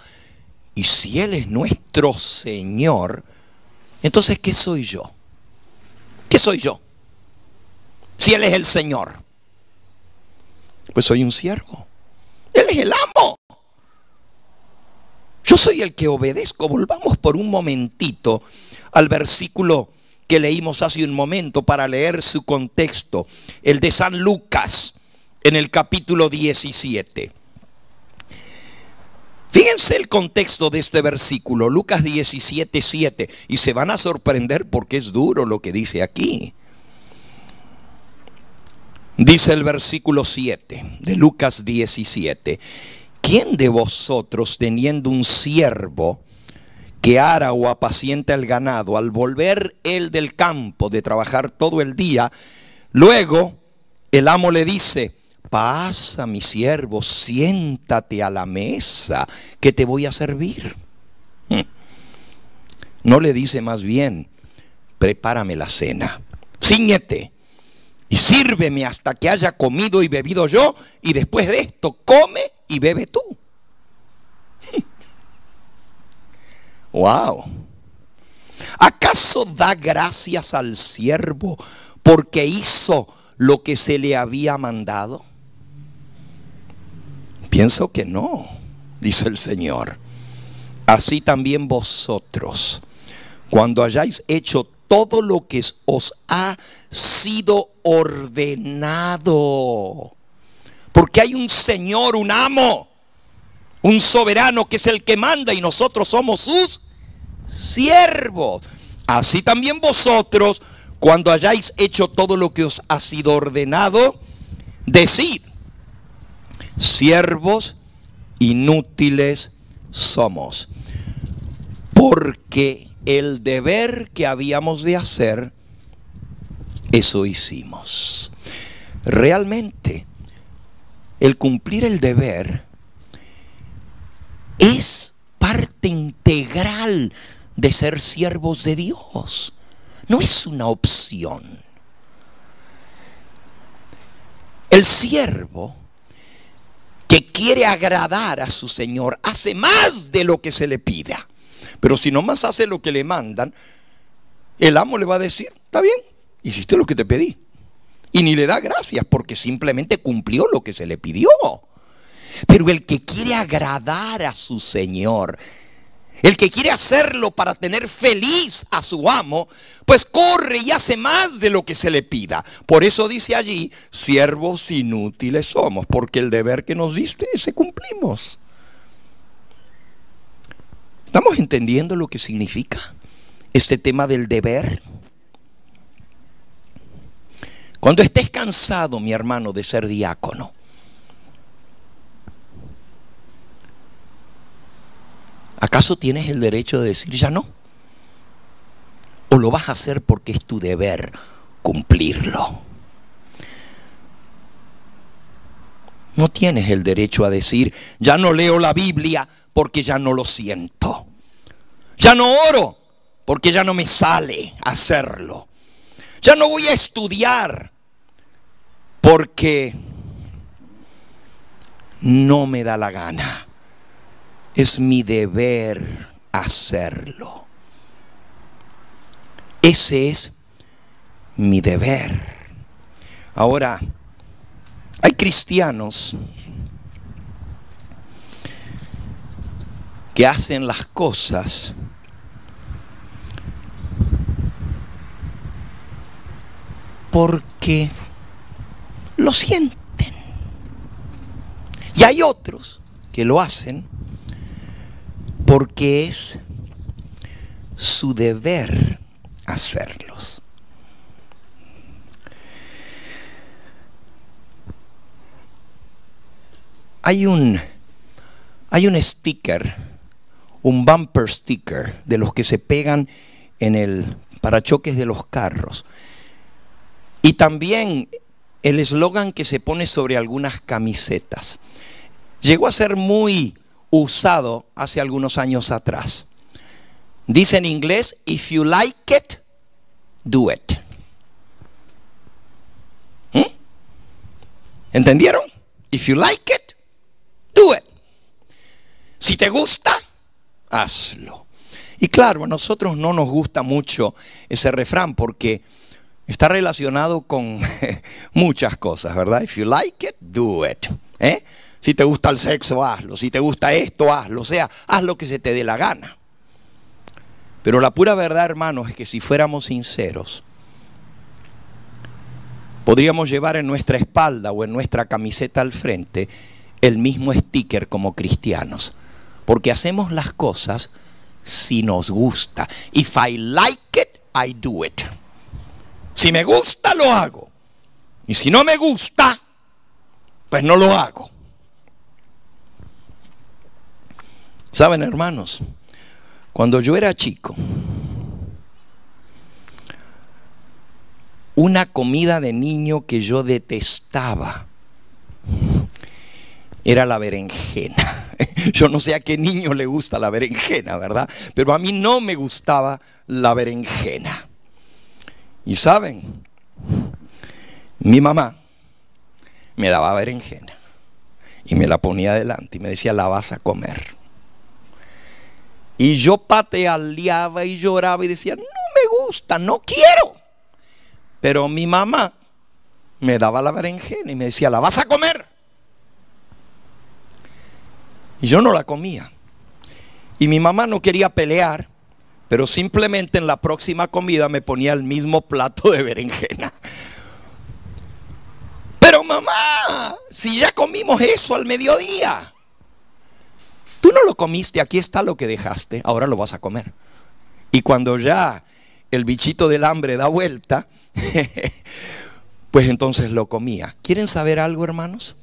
y si Él es nuestro Señor, entonces ¿qué soy yo? ¿Qué soy yo? Si Él es el Señor. Pues soy un siervo. Él es el amo. Yo soy el que obedezco. Volvamos por un momentito al versículo que leímos hace un momento para leer su contexto, el de San Lucas en el capítulo 17. Fíjense el contexto de este versículo, Lucas 17, 7, y se van a sorprender porque es duro lo que dice aquí. Dice el versículo 7 de Lucas 17, ¿quién de vosotros teniendo un siervo que ara o apacienta el ganado, al volver él del campo de trabajar todo el día, luego el amo le dice, pasa mi siervo, siéntate a la mesa, que te voy a servir. Hmm. No le dice más bien, prepárame la cena, ciñete y sírveme hasta que haya comido y bebido yo, y después de esto come y bebe tú. Wow. ¿Acaso da gracias al siervo porque hizo lo que se le había mandado? Pienso que no, dice el Señor. Así también vosotros, cuando hayáis hecho todo lo que os ha sido ordenado, porque hay un Señor, un amo, un soberano que es el que manda y nosotros somos sus siervos. Así también vosotros, cuando hayáis hecho todo lo que os ha sido ordenado, decid, siervos inútiles somos. Porque el deber que habíamos de hacer, eso hicimos. Realmente, el cumplir el deber es parte integral de ser siervos de Dios. No es una opción. El siervo que quiere agradar a su Señor hace más de lo que se le pida. Pero si nomás hace lo que le mandan, el amo le va a decir, está bien, hiciste lo que te pedí. Y ni le da gracias porque simplemente cumplió lo que se le pidió. Pero el que quiere agradar a su Señor, el que quiere hacerlo para tener feliz a su amo, pues corre y hace más de lo que se le pida. Por eso dice allí, siervos inútiles somos, porque el deber que nos diste, ese cumplimos. ¿Estamos entendiendo lo que significa este tema del deber? Cuando estés cansado, mi hermano, de ser diácono, ¿Acaso tienes el derecho de decir ya no? ¿O lo vas a hacer porque es tu deber cumplirlo? No tienes el derecho a decir, ya no leo la Biblia porque ya no lo siento. Ya no oro porque ya no me sale hacerlo. Ya no voy a estudiar porque no me da la gana es mi deber hacerlo. Ese es mi deber. Ahora, hay cristianos que hacen las cosas porque lo sienten. Y hay otros que lo hacen porque es su deber hacerlos. Hay un, hay un sticker, un bumper sticker de los que se pegan en el parachoques de los carros. Y también el eslogan que se pone sobre algunas camisetas. Llegó a ser muy usado hace algunos años atrás. Dice en inglés, if you like it, do it. ¿Mm? ¿Entendieron? If you like it, do it. Si te gusta, hazlo. Y claro, a nosotros no nos gusta mucho ese refrán porque está relacionado con (laughs) muchas cosas, ¿verdad? If you like it, do it. ¿Eh? Si te gusta el sexo, hazlo. Si te gusta esto, hazlo. O sea, haz lo que se te dé la gana. Pero la pura verdad, hermanos, es que si fuéramos sinceros, podríamos llevar en nuestra espalda o en nuestra camiseta al frente el mismo sticker como cristianos. Porque hacemos las cosas si nos gusta. If I like it, I do it. Si me gusta, lo hago. Y si no me gusta, pues no lo hago. Saben, hermanos, cuando yo era chico, una comida de niño que yo detestaba era la berenjena. (laughs) Yo no sé a qué niño le gusta la berenjena, ¿verdad? Pero a mí no me gustaba la berenjena. Y saben, mi mamá me daba berenjena y me la ponía adelante y me decía, la vas a comer. Y yo patealeaba y lloraba y decía, no me gusta, no quiero. Pero mi mamá me daba la berenjena y me decía, la vas a comer. Y yo no la comía. Y mi mamá no quería pelear, pero simplemente en la próxima comida me ponía el mismo plato de berenjena. Pero mamá, si ya comimos eso al mediodía. Tú no lo comiste, aquí está lo que dejaste, ahora lo vas a comer. Y cuando ya el bichito del hambre da vuelta, (laughs) pues entonces lo comía. ¿Quieren saber algo, hermanos?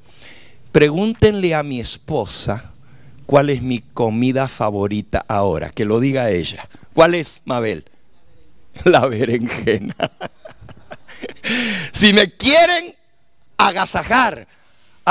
Pregúntenle a mi esposa cuál es mi comida favorita ahora, que lo diga ella. ¿Cuál es, Mabel? (laughs) La berenjena. (laughs) si me quieren agasajar,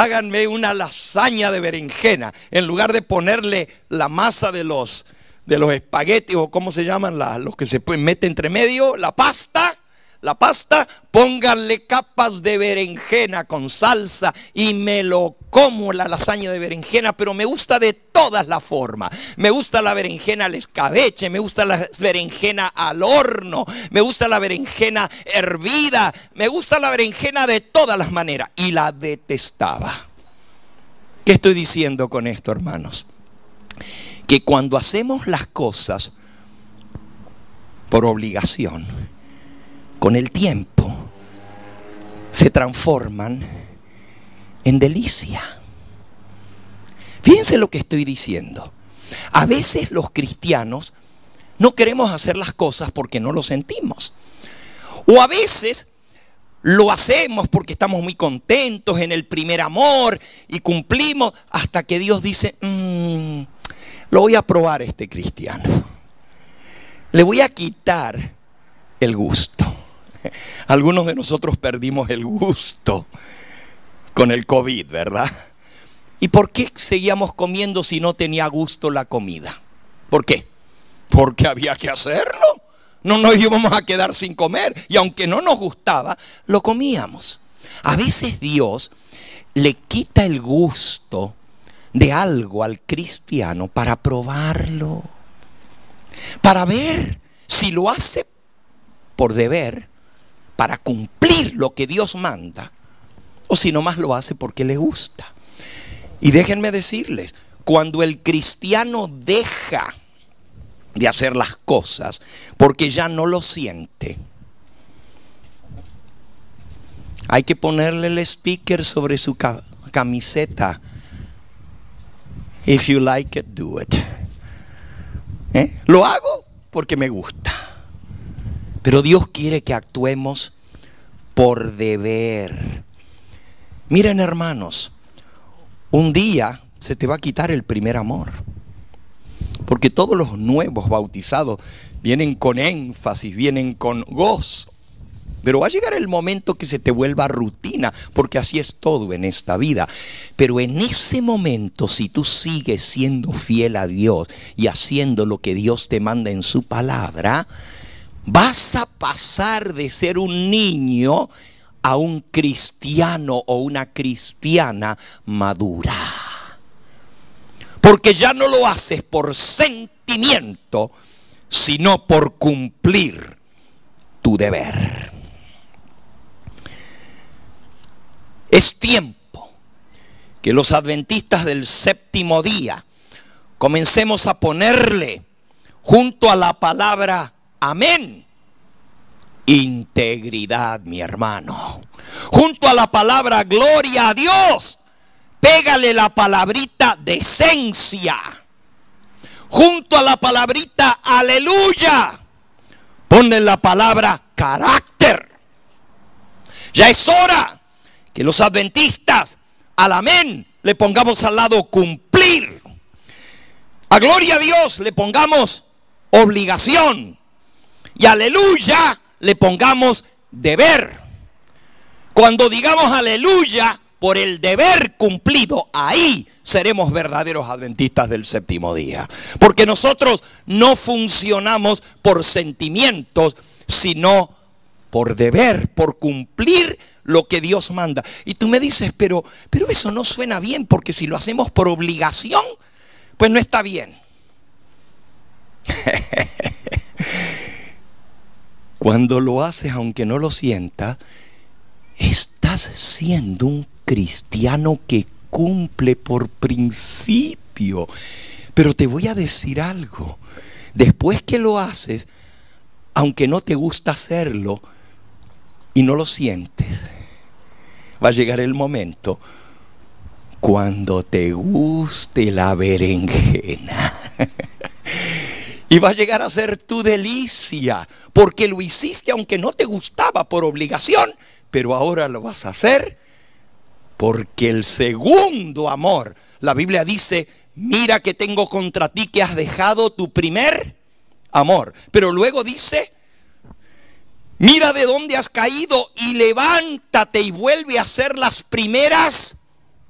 háganme una lasaña de berenjena. En lugar de ponerle la masa de los, de los espaguetis o cómo se llaman los que se mete entre medio, la pasta, la pasta, pónganle capas de berenjena con salsa y me lo como la lasaña de berenjena, pero me gusta de todas las formas. Me gusta la berenjena al escabeche, me gusta la berenjena al horno, me gusta la berenjena hervida, me gusta la berenjena de todas las maneras y la detestaba. ¿Qué estoy diciendo con esto, hermanos? Que cuando hacemos las cosas por obligación, con el tiempo se transforman en delicia. Fíjense lo que estoy diciendo. A veces los cristianos no queremos hacer las cosas porque no lo sentimos. O a veces lo hacemos porque estamos muy contentos en el primer amor y cumplimos hasta que Dios dice, mm, lo voy a probar este cristiano. Le voy a quitar el gusto. (laughs) Algunos de nosotros perdimos el gusto con el COVID, ¿verdad? ¿Y por qué seguíamos comiendo si no tenía gusto la comida? ¿Por qué? Porque había que hacerlo. No nos íbamos a quedar sin comer. Y aunque no nos gustaba, lo comíamos. A veces Dios le quita el gusto de algo al cristiano para probarlo. Para ver si lo hace por deber para cumplir lo que Dios manda, o si nomás lo hace porque le gusta. Y déjenme decirles, cuando el cristiano deja de hacer las cosas porque ya no lo siente, hay que ponerle el speaker sobre su camiseta. If you like it, do it. ¿Eh? Lo hago porque me gusta. Pero Dios quiere que actuemos por deber. Miren hermanos, un día se te va a quitar el primer amor. Porque todos los nuevos bautizados vienen con énfasis, vienen con gozo. Pero va a llegar el momento que se te vuelva rutina, porque así es todo en esta vida. Pero en ese momento, si tú sigues siendo fiel a Dios y haciendo lo que Dios te manda en su palabra, vas a pasar de ser un niño a un cristiano o una cristiana madura. Porque ya no lo haces por sentimiento, sino por cumplir tu deber. Es tiempo que los adventistas del séptimo día comencemos a ponerle junto a la palabra amén. Integridad, mi hermano. Junto a la palabra gloria a Dios, pégale la palabrita decencia. Junto a la palabrita aleluya, ponle la palabra carácter. Ya es hora que los adventistas al amén le pongamos al lado cumplir. A gloria a Dios le pongamos obligación. Y aleluya le pongamos deber. Cuando digamos aleluya por el deber cumplido, ahí seremos verdaderos adventistas del séptimo día. Porque nosotros no funcionamos por sentimientos, sino por deber, por cumplir lo que Dios manda. Y tú me dices, pero, pero eso no suena bien, porque si lo hacemos por obligación, pues no está bien. (laughs) Cuando lo haces aunque no lo sientas, estás siendo un cristiano que cumple por principio. Pero te voy a decir algo. Después que lo haces, aunque no te gusta hacerlo y no lo sientes, va a llegar el momento cuando te guste la berenjena. (laughs) y va a llegar a ser tu delicia, porque lo hiciste aunque no te gustaba por obligación, pero ahora lo vas a hacer porque el segundo amor, la Biblia dice, mira que tengo contra ti que has dejado tu primer amor. Pero luego dice, mira de dónde has caído y levántate y vuelve a hacer las primeras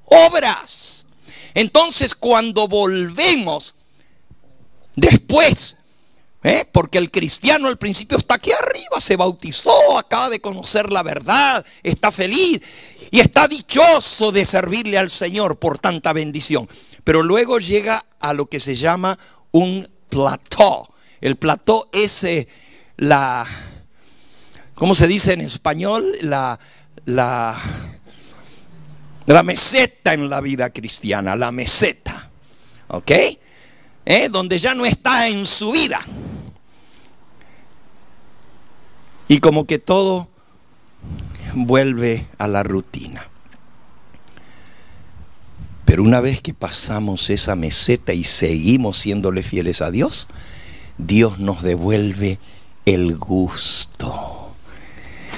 obras. Entonces cuando volvemos después, ¿eh? porque el cristiano al principio está aquí arriba, se bautizó, acaba de conocer la verdad, está feliz y está dichoso de servirle al Señor por tanta bendición. Pero luego llega a lo que se llama un plató. El plató es eh, la, ¿cómo se dice en español? La, la, la meseta en la vida cristiana, la meseta. ¿Ok? ¿Eh? Donde ya no está en su vida. Y como que todo vuelve a la rutina. Pero una vez que pasamos esa meseta y seguimos siéndole fieles a Dios, Dios nos devuelve el gusto.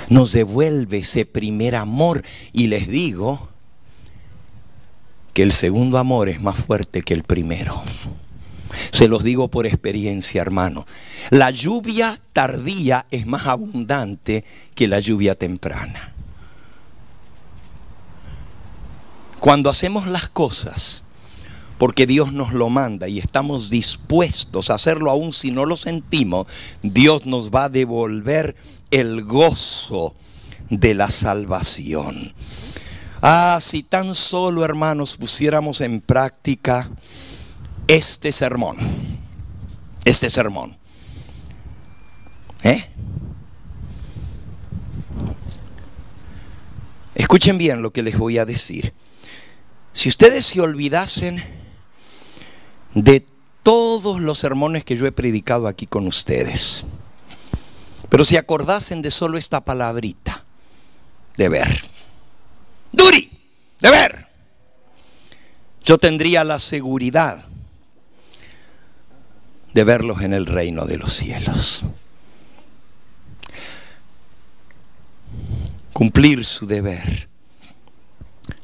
Nos devuelve ese primer amor. Y les digo que el segundo amor es más fuerte que el primero. Se los digo por experiencia, hermano. La lluvia tardía es más abundante que la lluvia temprana. Cuando hacemos las cosas porque Dios nos lo manda y estamos dispuestos a hacerlo aún si no lo sentimos, Dios nos va a devolver el gozo de la salvación. Ah, si tan solo, hermanos, pusiéramos en práctica este sermón. Este sermón. ¿Eh? Escuchen bien lo que les voy a decir. Si ustedes se olvidasen de todos los sermones que yo he predicado aquí con ustedes, pero si acordasen de solo esta palabrita, de ver, Duri, de ver, yo tendría la seguridad de verlos en el reino de los cielos. Cumplir su deber.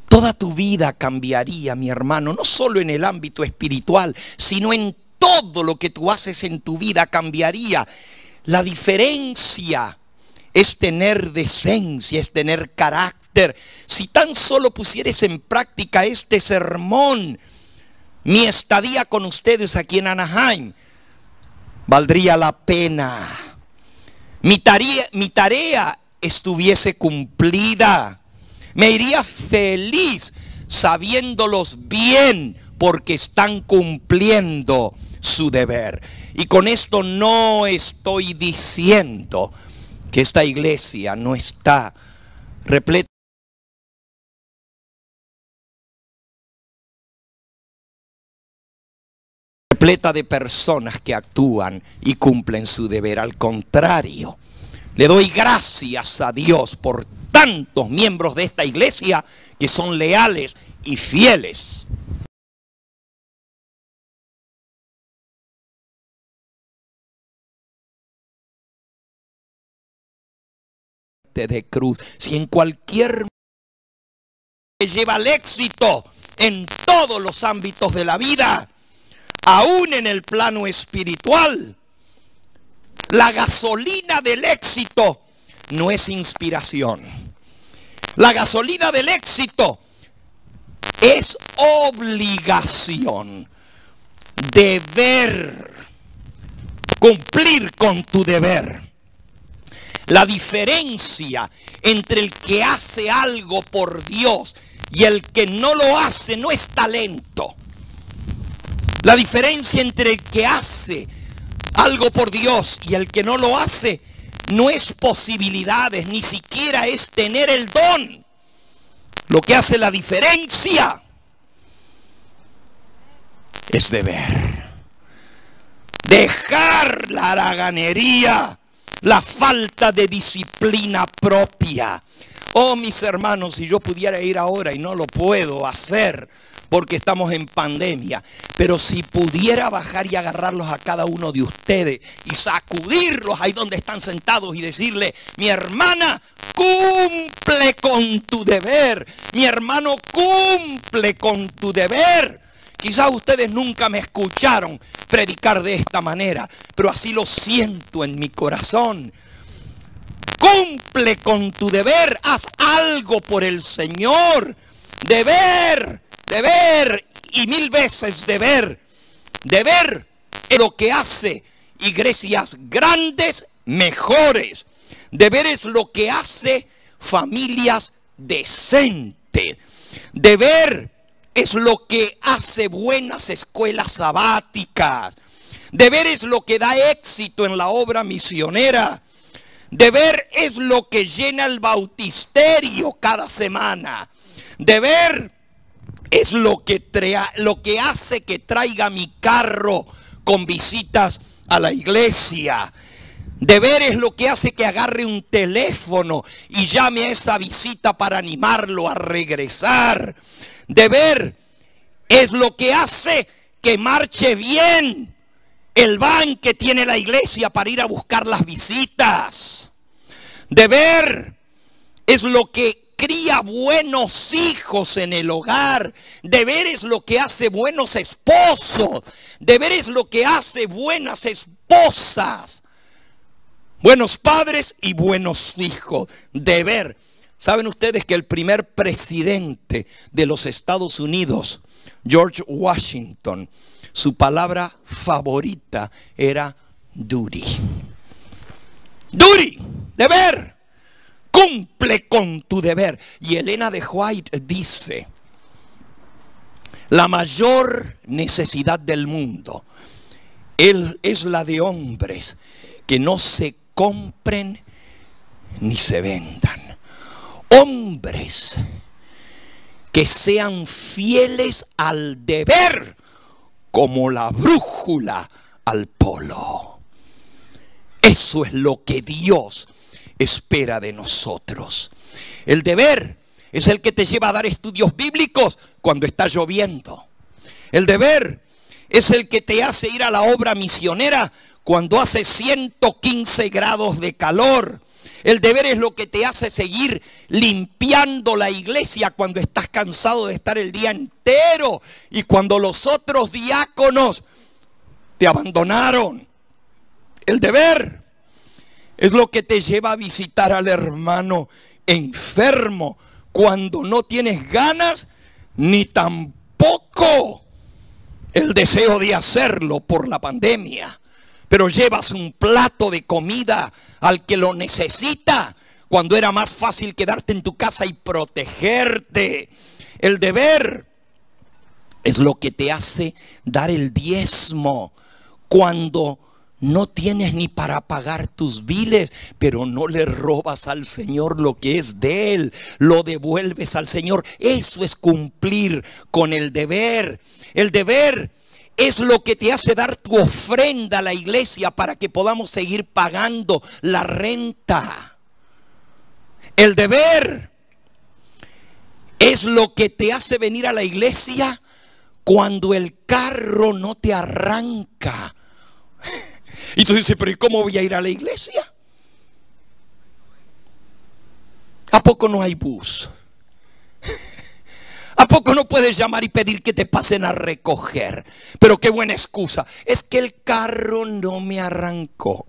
Toda tu vida cambiaría, mi hermano, no solo en el ámbito espiritual, sino en todo lo que tú haces en tu vida cambiaría. La diferencia es tener decencia, es tener carácter. Si tan solo pusieres en práctica este sermón, mi estadía con ustedes aquí en Anaheim, valdría la pena. Mi tarea, estuviese cumplida. Me iría feliz sabiéndolos bien porque están cumpliendo su deber. Y con esto no estoy diciendo que esta iglesia no está repleta repleta de personas que actúan y cumplen su deber. Al contrario, le doy gracias a Dios por tantos miembros de esta iglesia que son leales y fieles. de cruz, si en cualquier que lleva al éxito en todos los ámbitos de la vida, aún en el plano espiritual, la gasolina del éxito no es inspiración. La gasolina del éxito es obligación. Deber. Cumplir con tu deber. La diferencia entre el que hace algo por Dios y el que no lo hace no es talento. La diferencia entre el que hace algo por Dios y el que no lo hace no es posibilidades, ni siquiera es tener el don. Lo que hace la diferencia es deber. Dejar la haraganería, la falta de disciplina propia. Oh, mis hermanos, si yo pudiera ir ahora y no lo puedo hacer porque estamos en pandemia, pero si pudiera bajar y agarrarlos a cada uno de ustedes y sacudirlos ahí donde están sentados y decirle, mi hermana, cumple con tu deber, mi hermano, cumple con tu deber. Quizás ustedes nunca me escucharon predicar de esta manera, pero así lo siento en mi corazón. Cumple con tu deber, haz algo por el Señor. Deber, deber y mil veces deber. Deber es lo que hace iglesias grandes, mejores. Deber es lo que hace familias decentes. Deber es lo que hace buenas escuelas sabáticas. Deber es lo que da éxito en la obra misionera. Deber es lo que llena el bautisterio cada semana. Deber es lo que, lo que hace que traiga mi carro con visitas a la iglesia. Deber es lo que hace que agarre un teléfono y llame a esa visita para animarlo a regresar. Deber es lo que hace que marche bien el van que tiene la iglesia para ir a buscar las visitas. Deber es lo que cría buenos hijos en el hogar. Deber es lo que hace buenos esposos. Deber es lo que hace buenas esposas. Buenos padres y buenos hijos. Deber. ¿Saben ustedes que el primer presidente de los Estados Unidos, George Washington, su palabra favorita era duty? Duty, deber. Cumple con tu deber. Y Elena de White dice, la mayor necesidad del mundo es la de hombres que no se compren ni se vendan hombres que sean fieles al deber como la brújula al polo. Eso es lo que Dios espera de nosotros. El deber es el que te lleva a dar estudios bíblicos cuando está lloviendo. El deber es el que te hace ir a la obra misionera cuando hace 115 grados de calor. El deber es lo que te hace seguir limpiando la iglesia cuando estás cansado de estar el día entero y cuando los otros diáconos te abandonaron. El deber es lo que te lleva a visitar al hermano enfermo cuando no tienes ganas ni tampoco el deseo de hacerlo por la pandemia. Pero llevas un plato de comida al que lo necesita cuando era más fácil quedarte en tu casa y protegerte. El deber es lo que te hace dar el diezmo cuando no tienes ni para pagar tus biles, pero no le robas al Señor lo que es de Él, lo devuelves al Señor. Eso es cumplir con el deber. El deber es lo que te hace dar tu ofrenda a la iglesia para que podamos seguir pagando la renta. El deber es lo que te hace venir a la iglesia cuando el carro no te arranca. Y tú dices, pero ¿y cómo voy a ir a la iglesia? ¿A poco no hay bus? (laughs) ¿A poco no puedes llamar y pedir que te pasen a recoger? Pero qué buena excusa. Es que el carro no me arrancó.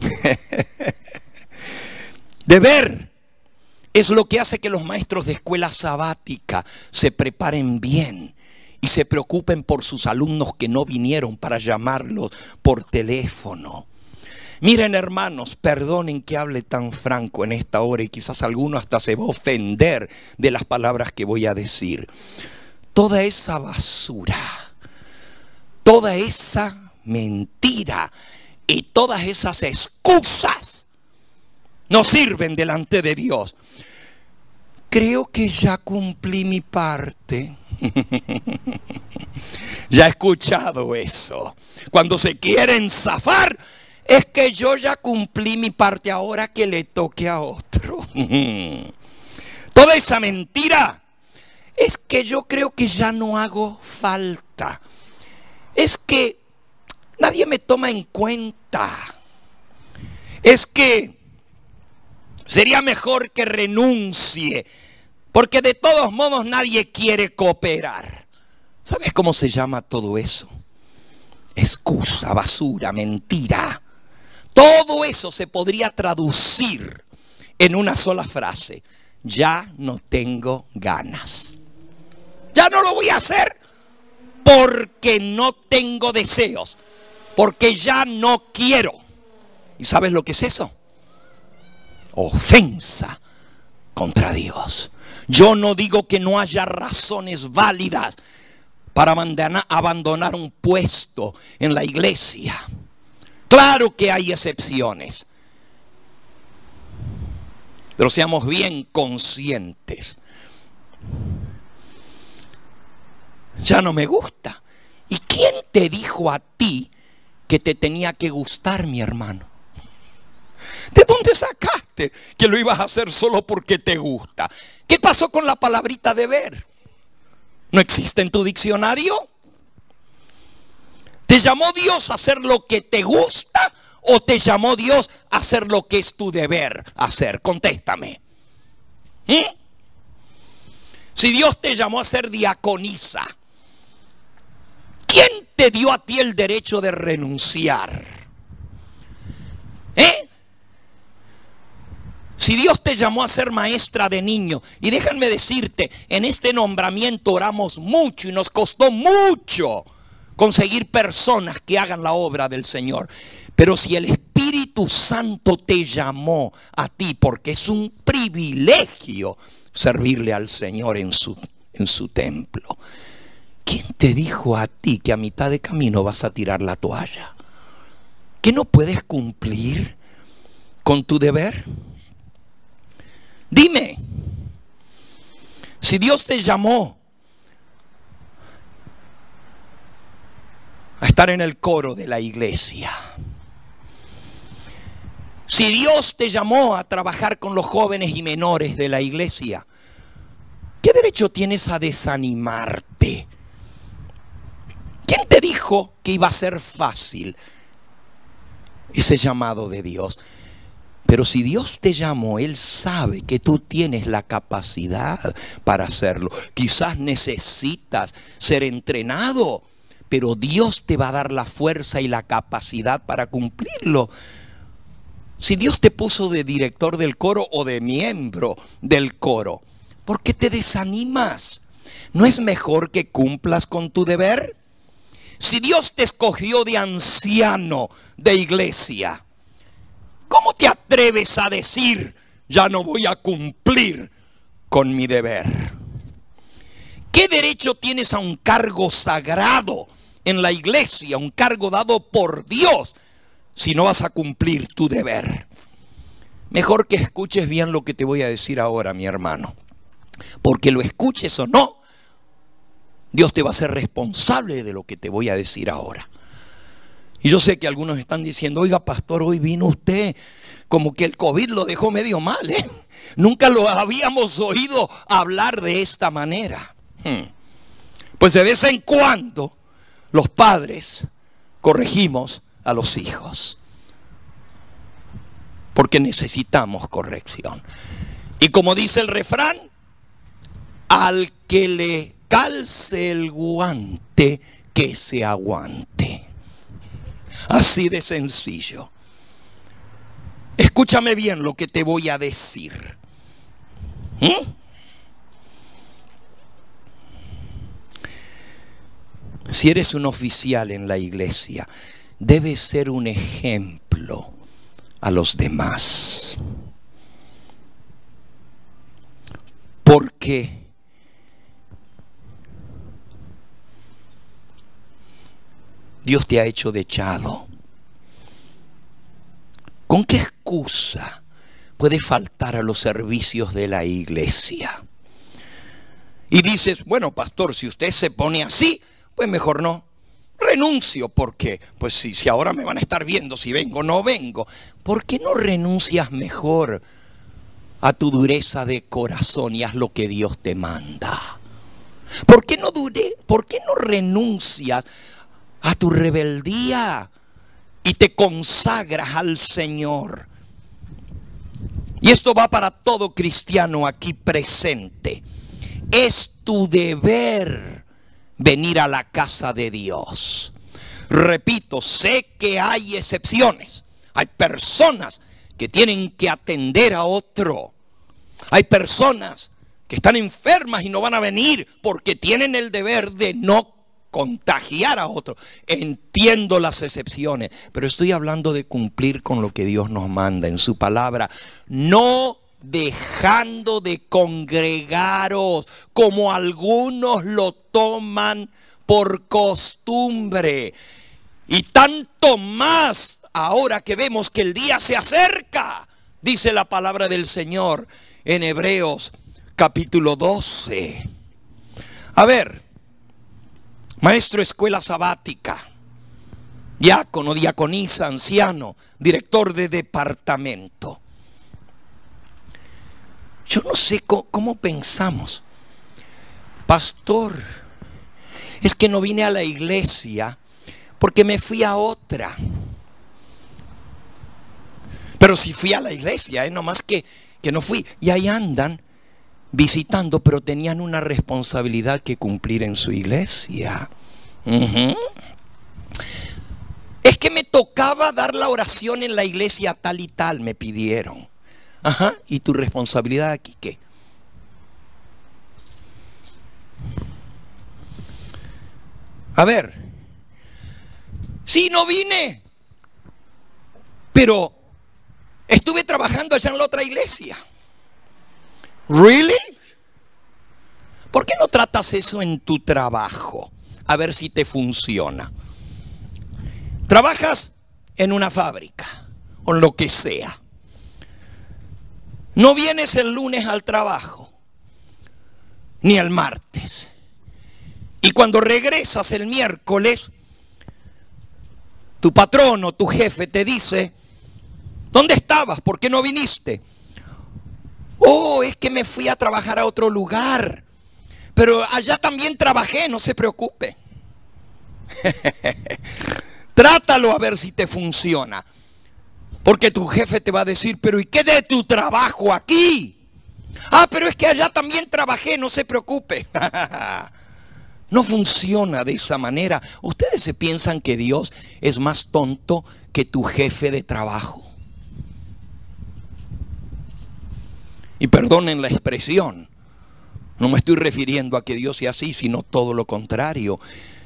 (laughs) Deber es lo que hace que los maestros de escuela sabática se preparen bien y se preocupen por sus alumnos que no vinieron para llamarlos por teléfono. Miren hermanos, perdonen que hable tan franco en esta hora y quizás alguno hasta se va a ofender de las palabras que voy a decir. Toda esa basura, toda esa mentira y todas esas excusas no sirven delante de Dios. Creo que ya cumplí mi parte. (laughs) ya he escuchado eso. Cuando se quieren zafar, es que yo ya cumplí mi parte ahora que le toque a otro. (laughs) Toda esa mentira es que yo creo que ya no hago falta. Es que nadie me toma en cuenta. Es que sería mejor que renuncie porque de todos modos nadie quiere cooperar. ¿Sabes cómo se llama todo eso? Excusa, basura, mentira. Todo eso se podría traducir en una sola frase. Ya no tengo ganas. Ya no lo voy a hacer porque no tengo deseos. Porque ya no quiero. ¿Y sabes lo que es eso? Ofensa contra Dios. Yo no digo que no haya razones válidas para abandonar un puesto en la iglesia. Claro que hay excepciones. Pero seamos bien conscientes. Ya no me gusta. ¿Y quién te dijo a ti que te tenía que gustar, mi hermano? ¿De dónde sacaste que lo ibas a hacer solo porque te gusta? ¿Qué pasó con la palabrita de ver? ¿No existe en tu diccionario? ¿Te llamó Dios a hacer lo que te gusta o te llamó Dios a hacer lo que es tu deber hacer? Contéstame. ¿Mm? Si Dios te llamó a ser diaconisa, ¿quién te dio a ti el derecho de renunciar? ¿Eh? Si Dios te llamó a ser maestra de niño, y déjame decirte, en este nombramiento oramos mucho y nos costó mucho conseguir personas que hagan la obra del Señor. Pero si el Espíritu Santo te llamó a ti, porque es un privilegio servirle al Señor en su, en su templo, ¿quién te dijo a ti que a mitad de camino vas a tirar la toalla? ¿Que no puedes cumplir con tu deber? Dime, si Dios te llamó a estar en el coro de la iglesia, si Dios te llamó a trabajar con los jóvenes y menores de la iglesia, ¿qué derecho tienes a desanimarte? ¿Quién te dijo que iba a ser fácil ese llamado de Dios? Pero si Dios te llamó, Él sabe que tú tienes la capacidad para hacerlo. Quizás necesitas ser entrenado, pero Dios te va a dar la fuerza y la capacidad para cumplirlo. Si Dios te puso de director del coro o de miembro del coro, ¿por qué te desanimas? ¿No es mejor que cumplas con tu deber? Si Dios te escogió de anciano de iglesia, ¿Cómo te atreves a decir, ya no voy a cumplir con mi deber? ¿Qué derecho tienes a un cargo sagrado en la iglesia, un cargo dado por Dios, si no vas a cumplir tu deber? Mejor que escuches bien lo que te voy a decir ahora, mi hermano. Porque lo escuches o no, Dios te va a ser responsable de lo que te voy a decir ahora. Y yo sé que algunos están diciendo, oiga pastor, hoy vino usted como que el COVID lo dejó medio mal. ¿eh? (laughs) Nunca lo habíamos oído hablar de esta manera. Hmm. Pues de vez en cuando los padres corregimos a los hijos. Porque necesitamos corrección. Y como dice el refrán, al que le calce el guante, que se aguante. Así de sencillo. Escúchame bien lo que te voy a decir. ¿Mm? Si eres un oficial en la iglesia, debes ser un ejemplo a los demás. Porque Dios te ha hecho dechado. ¿Con qué excusa puede faltar a los servicios de la iglesia? Y dices, bueno, pastor, si usted se pone así, pues mejor no. Renuncio porque, pues si, si ahora me van a estar viendo si vengo o no vengo, ¿por qué no renuncias mejor a tu dureza de corazón y haz lo que Dios te manda? ¿Por qué no, dure, ¿por qué no renuncias a tu rebeldía y te consagras al Señor. Y esto va para todo cristiano aquí presente. Es tu deber venir a la casa de Dios. Repito, sé que hay excepciones. Hay personas que tienen que atender a otro. Hay personas que están enfermas y no van a venir porque tienen el deber de no contagiar a otro. Entiendo las excepciones, pero estoy hablando de cumplir con lo que Dios nos manda en su palabra. No dejando de congregaros como algunos lo toman por costumbre. Y tanto más ahora que vemos que el día se acerca, dice la palabra del Señor en Hebreos capítulo 12. A ver, maestro escuela sabática, diácono, diaconisa, anciano, director de departamento. Yo no sé cómo, pensamos. Pastor, es que no vine a la iglesia porque me fui a otra. Pero si fui a la iglesia, ¿eh? nomás que, que no fui. Y ahí andan visitando, pero tenían una responsabilidad que cumplir en su iglesia. Es que me tocaba dar la oración en la iglesia tal y tal, me pidieron. Ajá, ¿y tu responsabilidad aquí qué? A ver, sí, no vine, pero estuve trabajando allá en la otra iglesia. ¿Really? ¿Por qué no tratas eso en tu trabajo? A ver si te funciona. Trabajas en una fábrica o en lo que sea. No vienes el lunes al trabajo, ni el martes. Y cuando regresas el miércoles, tu patrón o tu jefe te dice, ¿dónde estabas? ¿Por qué no viniste? Oh, es que me fui a trabajar a otro lugar. Pero allá también trabajé, no se preocupe. (laughs) Trátalo a ver si te funciona. Porque tu jefe te va a decir, pero ¿y qué de tu trabajo aquí? Ah, pero es que allá también trabajé, no se preocupe. (laughs) No funciona de esa manera. Ustedes se piensan que Dios es más tonto que tu jefe de trabajo. Y perdonen la expresión. No me estoy refiriendo a que Dios sea así, sino todo lo contrario.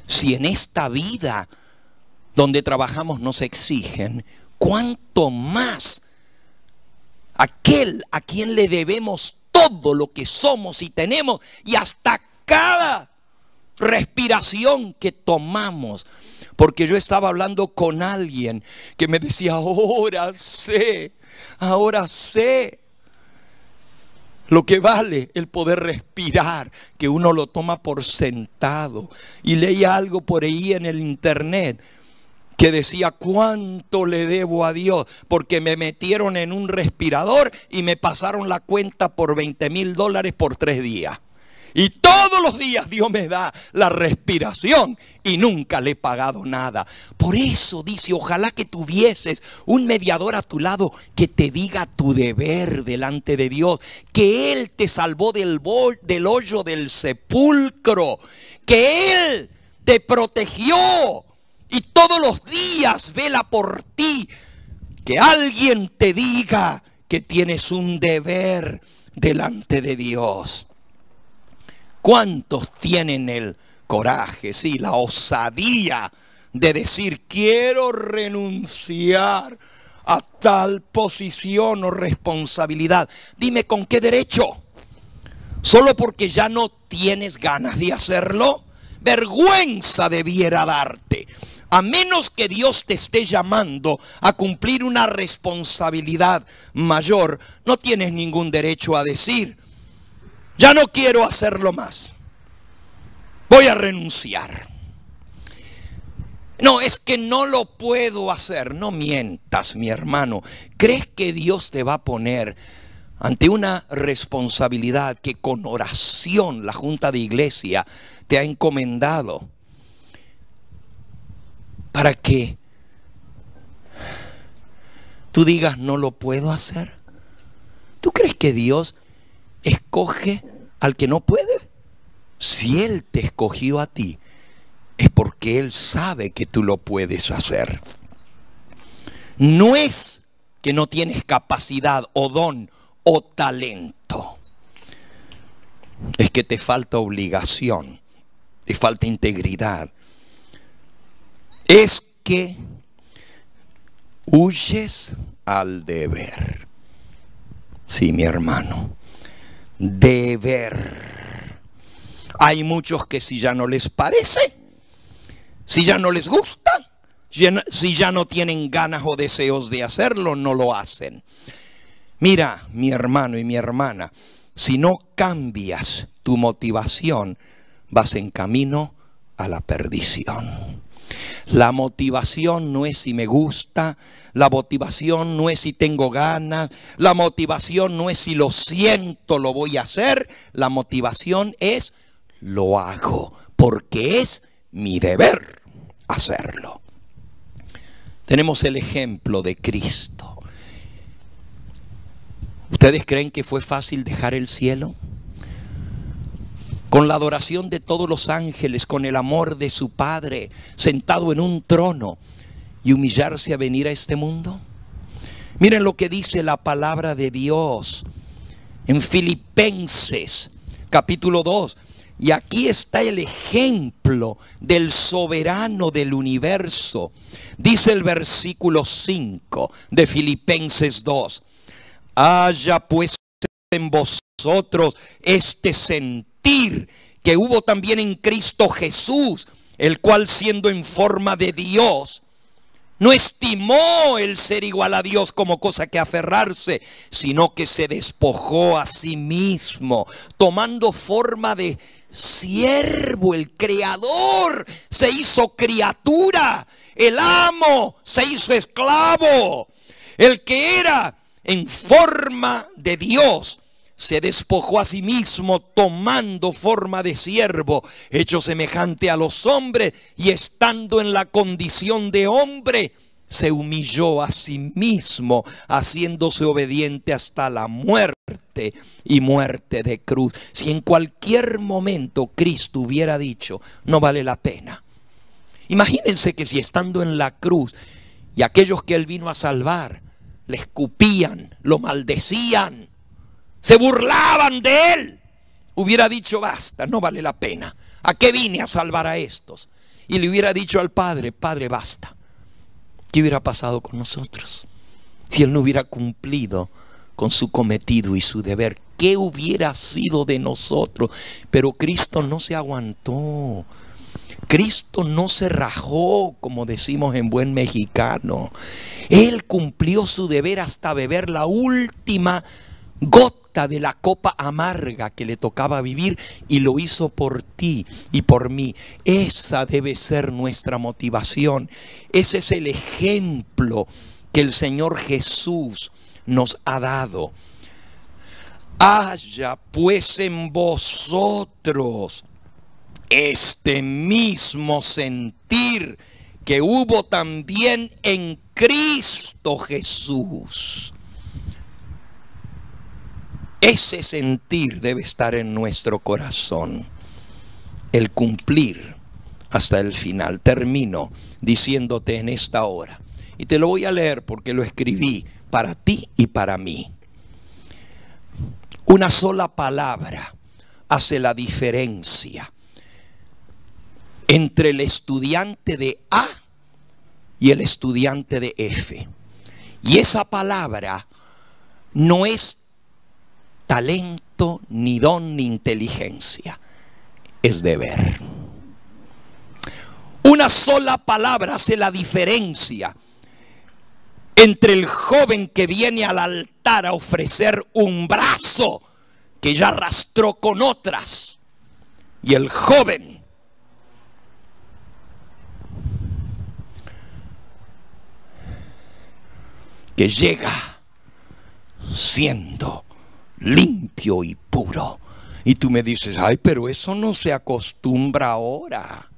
Si en esta vida donde trabajamos nos exigen, ¿cuánto más aquel a quien le debemos todo lo que somos y tenemos y hasta cada respiración que tomamos. Porque yo estaba hablando con alguien que me decía, ahora sé, ahora sé lo que vale el poder respirar, que uno lo toma por sentado. Y leía algo por ahí en el internet que decía cuánto le debo a Dios, porque me metieron en un respirador y me pasaron la cuenta por 20 mil dólares por tres días. Y todos los días Dios me da la respiración y nunca le he pagado nada. Por eso dice, ojalá que tuvieses un mediador a tu lado que te diga tu deber delante de Dios, que Él te salvó del, del hoyo del sepulcro, que Él te protegió y todos los días vela por ti. Que alguien te diga que tienes un deber delante de Dios. ¿Cuántos tienen el coraje, sí, la osadía de decir, quiero renunciar a tal posición o responsabilidad? Dime, ¿con qué derecho? ¿Solo porque ya no tienes ganas de hacerlo? Vergüenza debiera darte. A menos que Dios te esté llamando a cumplir una responsabilidad mayor, no tienes ningún derecho a decir, ya no quiero hacerlo más. Voy a renunciar. No, es que no lo puedo hacer. No mientas, mi hermano. ¿Crees que Dios te va a poner ante una responsabilidad que con oración la Junta de Iglesia te ha encomendado para que tú digas no lo puedo hacer? ¿Tú crees que Dios escoge al que no puede. Si Él te escogió a ti, es porque Él sabe que tú lo puedes hacer. No es que no tienes capacidad o don o talento. Es que te falta obligación, te falta integridad. Es que huyes al deber. Sí, mi hermano deber. Hay muchos que si ya no les parece, si ya no les gusta, si ya no tienen ganas o deseos de hacerlo, no lo hacen. Mira, mi hermano y mi hermana, si no cambias tu motivación, vas en camino a la perdición. La motivación no es si me gusta, la motivación no es si tengo ganas, la motivación no es si lo siento, lo voy a hacer, la motivación es lo hago, porque es mi deber hacerlo. Tenemos el ejemplo de Cristo. ¿Ustedes creen que fue fácil dejar el cielo? Con la adoración de todos los ángeles, con el amor de su Padre, sentado en un trono, y humillarse a venir a este mundo? Miren lo que dice la palabra de Dios en Filipenses capítulo 2. Y aquí está el ejemplo del soberano del universo. Dice el versículo 5 de Filipenses 2. Haya pues en vosotros este sentido que hubo también en Cristo Jesús, el cual siendo en forma de Dios, no estimó el ser igual a Dios como cosa que aferrarse, sino que se despojó a sí mismo, tomando forma de siervo, el creador se hizo criatura, el amo se hizo esclavo, el que era en forma de Dios se despojó a sí mismo tomando forma de siervo, hecho semejante a los hombres y estando en la condición de hombre, se humilló a sí mismo, haciéndose obediente hasta la muerte y muerte de cruz. Si en cualquier momento Cristo hubiera dicho, no vale la pena. Imagínense que si estando en la cruz y aquellos que él vino a salvar, le escupían, lo maldecían, se burlaban de él, hubiera dicho, basta, no vale la pena. ¿A qué vine a salvar a estos? Y le hubiera dicho al Padre, Padre, basta. ¿Qué hubiera pasado con nosotros? Si Él no hubiera cumplido con su cometido y su deber, ¿qué hubiera sido de nosotros? Pero Cristo no se aguantó. Cristo no se rajó, como decimos en buen mexicano. Él cumplió su deber hasta beber la última gota de la copa amarga que le tocaba vivir y lo hizo por ti y por mí. Esa debe ser nuestra motivación. Ese es el ejemplo que el Señor Jesús nos ha dado. Haya pues en vosotros este mismo sentir que hubo también en Cristo Jesús. Ese sentir debe estar en nuestro corazón. El cumplir hasta el final. Termino diciéndote en esta hora. Y te lo voy a leer porque lo escribí para ti y para mí. Una sola palabra hace la diferencia entre el estudiante de A y el estudiante de F. Y esa palabra no es talento, ni don, ni inteligencia. Es deber. Una sola palabra hace la diferencia entre el joven que viene al altar a ofrecer un brazo que ya arrastró con otras y el joven que llega siendo limpio y puro. Y tú me dices, ay, pero eso no se acostumbra ahora.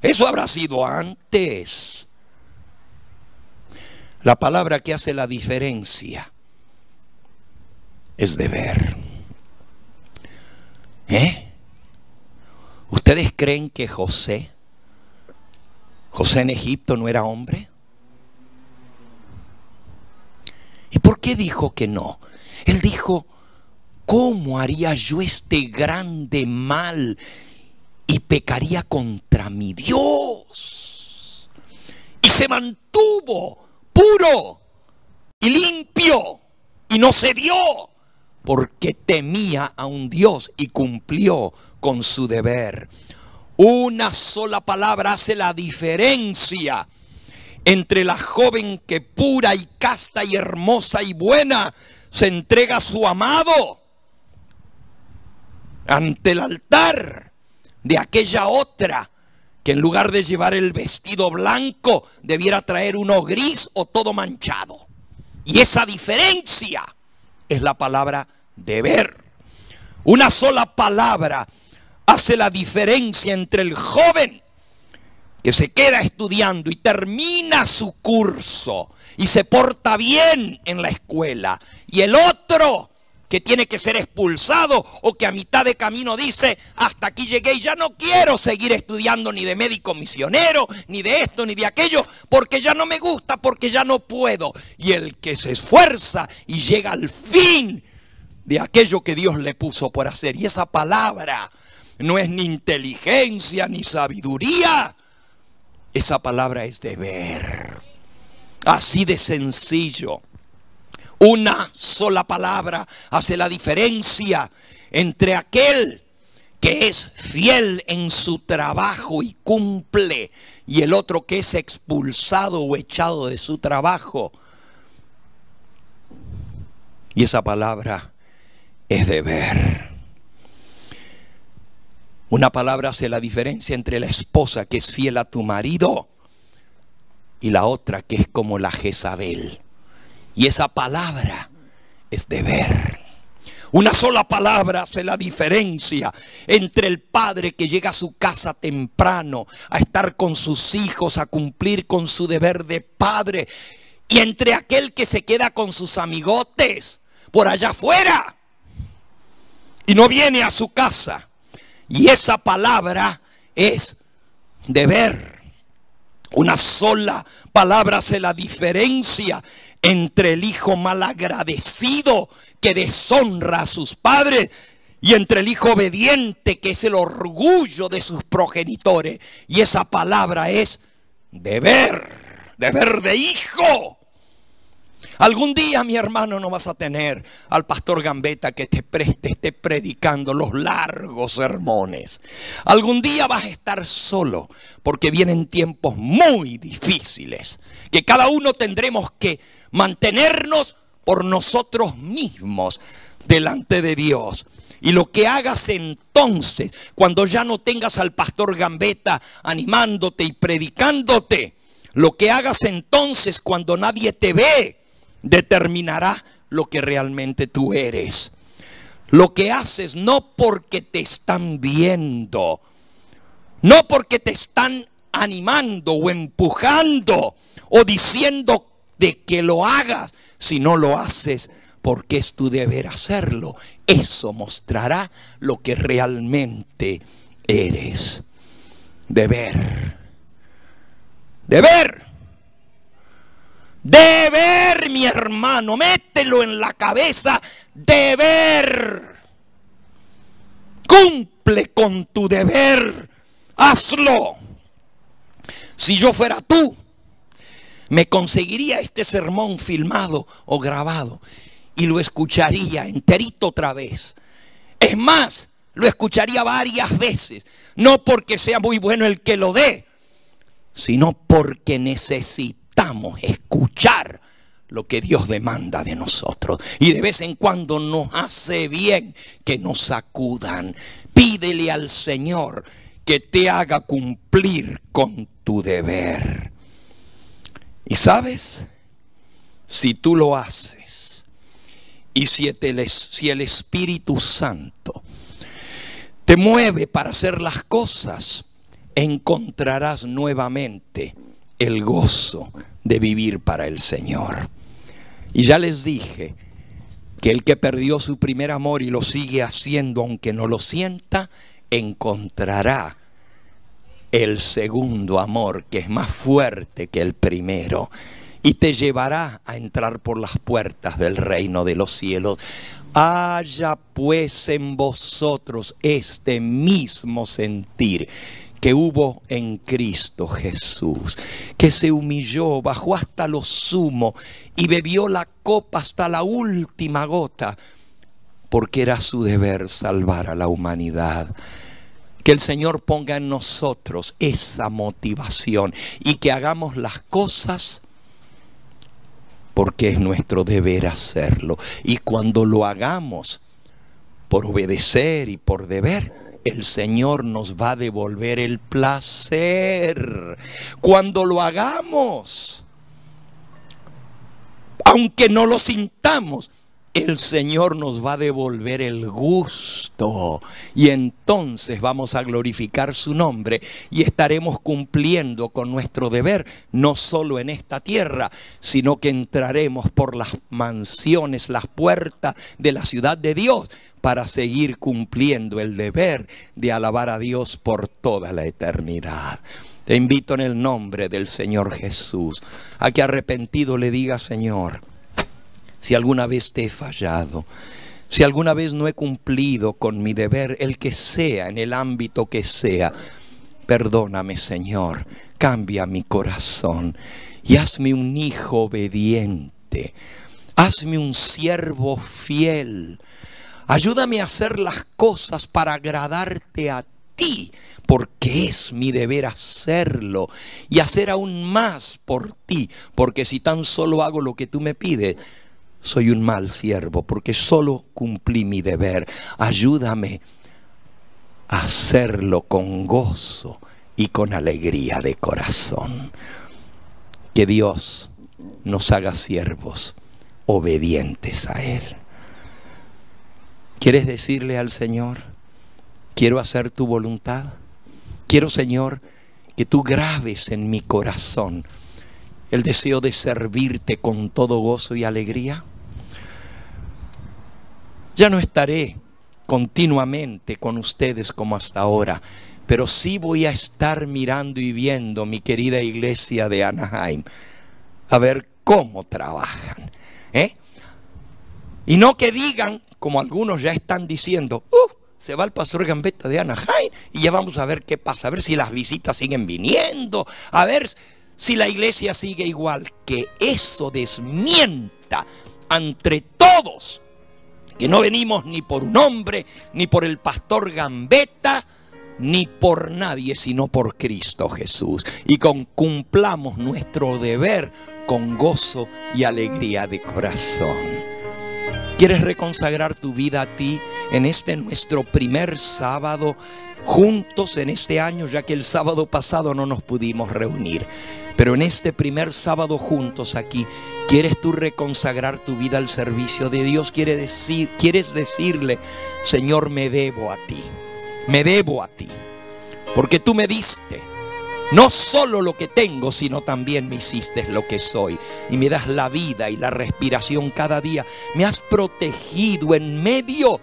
Eso habrá sido antes. La palabra que hace la diferencia es deber. ¿Eh? ¿Ustedes creen que José, José en Egipto no era hombre? ¿Y por qué dijo que no? Él dijo, ¿cómo haría yo este grande mal y pecaría contra mi Dios? Y se mantuvo puro y limpio y no cedió porque temía a un Dios y cumplió con su deber. Una sola palabra hace la diferencia entre la joven que pura y casta y hermosa y buena se entrega a su amado ante el altar de aquella otra que en lugar de llevar el vestido blanco debiera traer uno gris o todo manchado. Y esa diferencia es la palabra deber. Una sola palabra hace la diferencia entre el joven que se queda estudiando y termina su curso y se porta bien en la escuela y el otro que tiene que ser expulsado o que a mitad de camino dice, hasta aquí llegué y ya no quiero seguir estudiando ni de médico misionero, ni de esto, ni de aquello, porque ya no me gusta, porque ya no puedo. Y el que se esfuerza y llega al fin de aquello que Dios le puso por hacer. Y esa palabra no es ni inteligencia ni sabiduría, esa palabra es deber. Así de sencillo. Una sola palabra hace la diferencia entre aquel que es fiel en su trabajo y cumple y el otro que es expulsado o echado de su trabajo. Y esa palabra es deber. Una palabra hace la diferencia entre la esposa que es fiel a tu marido y la otra que es como la Jezabel. Y esa palabra es deber. Una sola palabra hace la diferencia entre el padre que llega a su casa temprano a estar con sus hijos, a cumplir con su deber de padre, y entre aquel que se queda con sus amigotes por allá afuera y no viene a su casa. Y esa palabra es deber. Una sola palabra hace la diferencia entre el hijo malagradecido que deshonra a sus padres y entre el hijo obediente que es el orgullo de sus progenitores. Y esa palabra es deber, deber de hijo. Algún día, mi hermano, no vas a tener al pastor Gambetta que te, te esté predicando los largos sermones. Algún día vas a estar solo porque vienen tiempos muy difíciles que cada uno tendremos que mantenernos por nosotros mismos delante de Dios. Y lo que hagas entonces, cuando ya no tengas al pastor Gambetta animándote y predicándote, lo que hagas entonces cuando nadie te ve, determinará lo que realmente tú eres. Lo que haces no porque te están viendo, no porque te están animando o empujando o diciendo de que lo hagas, sino lo haces porque es tu deber hacerlo. Eso mostrará lo que realmente eres. Deber. Deber. Deber, mi hermano, mételo en la cabeza. Deber. Cumple con tu deber. Hazlo. Si yo fuera tú, me conseguiría este sermón filmado o grabado y lo escucharía enterito otra vez. Es más, lo escucharía varias veces. No porque sea muy bueno el que lo dé, sino porque necesitamos escuchar lo que Dios demanda de nosotros. Y de vez en cuando nos hace bien que nos sacudan. Pídele al Señor que te haga cumplir con tu deber. Y sabes, si tú lo haces, y si el, Espíritu Santo te mueve para hacer las cosas, encontrarás nuevamente el gozo de vivir para el Señor. Y ya les dije que el que perdió su primer amor y lo sigue haciendo aunque no lo sienta, encontrará el segundo amor que es más fuerte que el primero y te llevará a entrar por las puertas del reino de los cielos. Haya pues en vosotros este mismo sentir que hubo en Cristo Jesús, que se humilló, bajó hasta lo sumo y bebió la copa hasta la última gota, porque era su deber salvar a la humanidad. Que el Señor ponga en nosotros esa motivación y que hagamos las cosas porque es nuestro deber hacerlo. Y cuando lo hagamos por obedecer y por deber, el Señor nos va a devolver el placer. Cuando lo hagamos, aunque no lo sintamos, el Señor nos va a devolver el gusto y entonces vamos a glorificar su nombre y estaremos cumpliendo con nuestro deber, no solo en esta tierra, sino que entraremos por las mansiones, las puertas de la ciudad de Dios para seguir cumpliendo el deber de alabar a Dios por toda la eternidad. Te invito en el nombre del Señor Jesús a que arrepentido le diga, Señor, si alguna vez te he fallado, si alguna vez no he cumplido con mi deber, el que sea, en el ámbito que sea, perdóname Señor, cambia mi corazón y hazme un hijo obediente, hazme un siervo fiel, ayúdame a hacer las cosas para agradarte a ti, porque es mi deber hacerlo y hacer aún más por ti, porque si tan solo hago lo que tú me pides, soy un mal siervo porque solo cumplí mi deber. Ayúdame a hacerlo con gozo y con alegría de corazón. Que Dios nos haga siervos obedientes a Él. ¿Quieres decirle al Señor, quiero hacer tu voluntad? Quiero, Señor, que tú grabes en mi corazón el deseo de servirte con todo gozo y alegría. Ya no estaré continuamente con ustedes como hasta ahora, pero sí voy a estar mirando y viendo mi querida iglesia de Anaheim, a ver cómo trabajan. ¿eh? Y no que digan, como algunos ya están diciendo, "Uh, se va el pastor Gambetta de Anaheim y ya vamos a ver qué pasa, a ver si las visitas siguen viniendo, a ver si la iglesia sigue igual. Que eso desmienta entre todos que no venimos ni por un hombre, ni por el pastor Gambetta, ni por nadie, sino por Cristo Jesús. Y con, cumplamos nuestro deber con gozo y alegría de corazón. ¿Quieres reconsagrar tu vida a ti en este nuestro primer sábado juntos en este año, ya que el sábado pasado no nos pudimos reunir? Pero en este primer sábado juntos aquí, ¿quieres tú reconsagrar tu vida al servicio de Dios? ¿Quieres, decir, ¿Quieres decirle, Señor, me debo a ti? Me debo a ti. Porque tú me diste no solo lo que tengo, sino también me hiciste lo que soy. Y me das la vida y la respiración cada día. Me has protegido en medio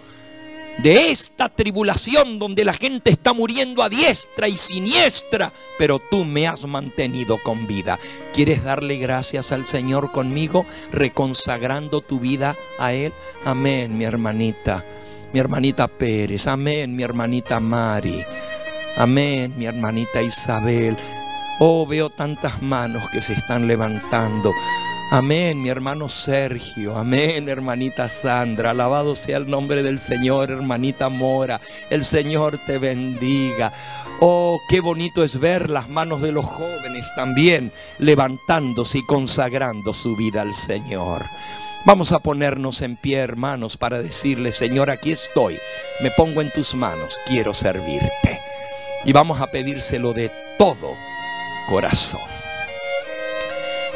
de esta tribulación donde la gente está muriendo a diestra y siniestra, pero tú me has mantenido con vida. ¿Quieres darle gracias al Señor conmigo, reconsagrando tu vida a Él? Amén, mi hermanita, mi hermanita Pérez, amén, mi hermanita Mari. Amén, mi hermanita Isabel. Oh, veo tantas manos que se están levantando. Amén, mi hermano Sergio. Amén, hermanita Sandra. Alabado sea el nombre del Señor, hermanita Mora. El Señor te bendiga. Oh, qué bonito es ver las manos de los jóvenes también levantándose y consagrando su vida al Señor. Vamos a ponernos en pie, hermanos, para decirle, Señor, aquí estoy. Me pongo en tus manos. Quiero servirte. Y vamos a pedírselo de todo corazón.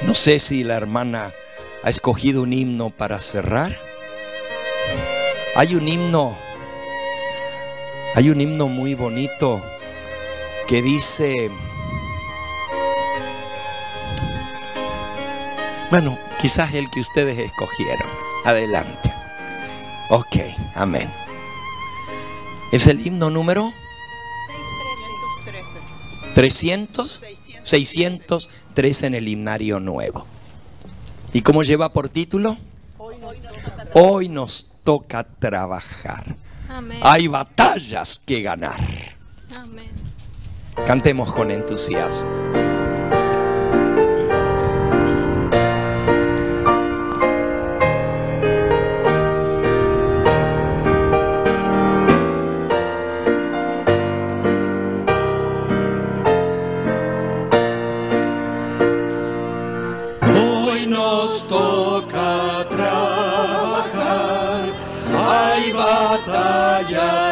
No sé si la hermana ha escogido un himno para cerrar. Hay un himno, hay un himno muy bonito que dice, bueno, quizás el que ustedes escogieron. Adelante. Ok, amén. Es el himno número 300, 603 en el himnario nuevo. ¿Y cómo lleva por título? Hoy nos toca trabajar. Amén. Hay batallas que ganar. Amén. Cantemos con entusiasmo. Batallas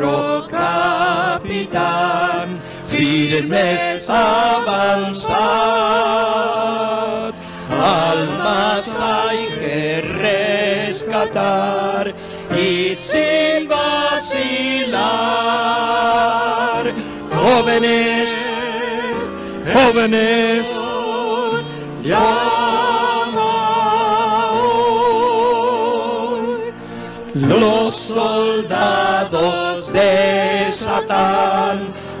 nuestro capitán, firmes avanzar. Almas hay que rescatar y sin vacilar. Jóvenes, jóvenes, llama hoy. Los soldados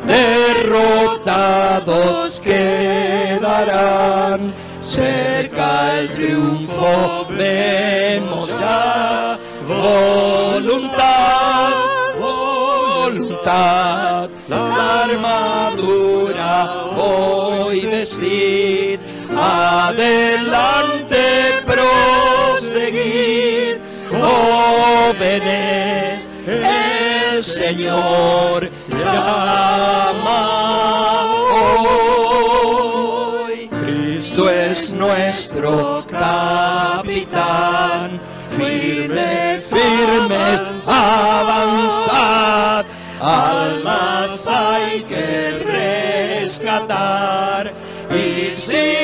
derrotados quedarán. Cerca el triunfo vemos ya. Voluntad, voluntad, la armadura hoy vestir. Adelante proseguir jóvenes, el Señor llama hoy. Cristo es nuestro capitán, firmes, firmes, avanzad. Almas hay que rescatar y sin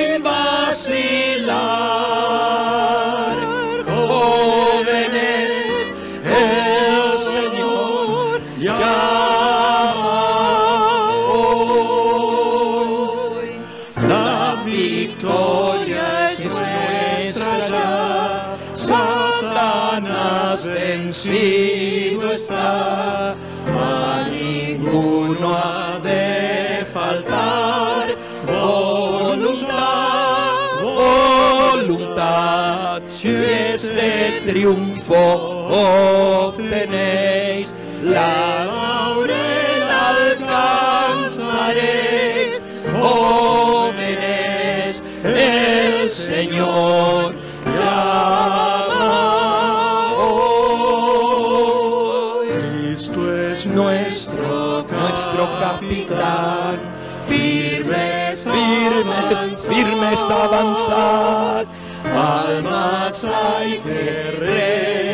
triunfo obtenéis, la laurel alcanzaréis. Jóvenes, el Señor llama hoy. Cristo es nuestro, nuestro capitán. Firmes, firmes, firmes avanzar. Almas hay que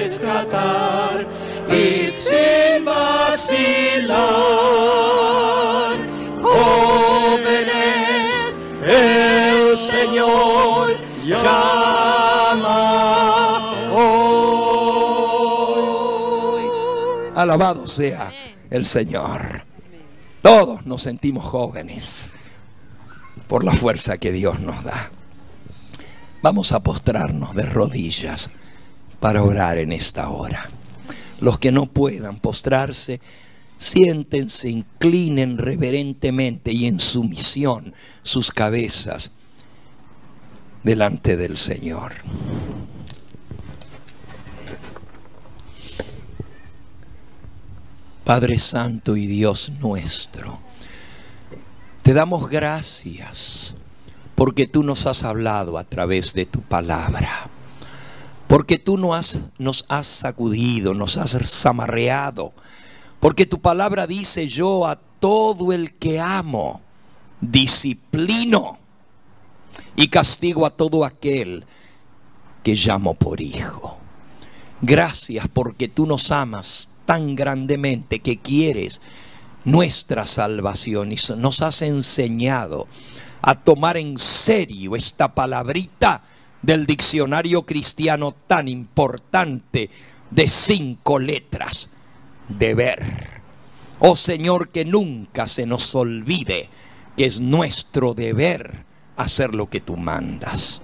rescatar y sin vacilar. Jóvenes, el Señor llama hoy. Alabado sea el Señor. Todos nos sentimos jóvenes por la fuerza que Dios nos da. Vamos a postrarnos de rodillas para orar en esta hora. Los que no puedan postrarse, siéntense, inclinen reverentemente y en sumisión sus cabezas delante del Señor. Padre Santo y Dios nuestro, te damos gracias porque tú nos has hablado a través de tu palabra, porque tú nos has, sacudido, nos has zamarreado, porque tu palabra dice yo a todo el que amo, disciplino y castigo a todo aquel que llamo por hijo. Gracias porque tú nos amas tan grandemente que quieres nuestra salvación y nos has enseñado a tomar en serio esta palabrita del diccionario cristiano tan importante de cinco letras, deber. Oh Señor, que nunca se nos olvide que es nuestro deber hacer lo que tú mandas.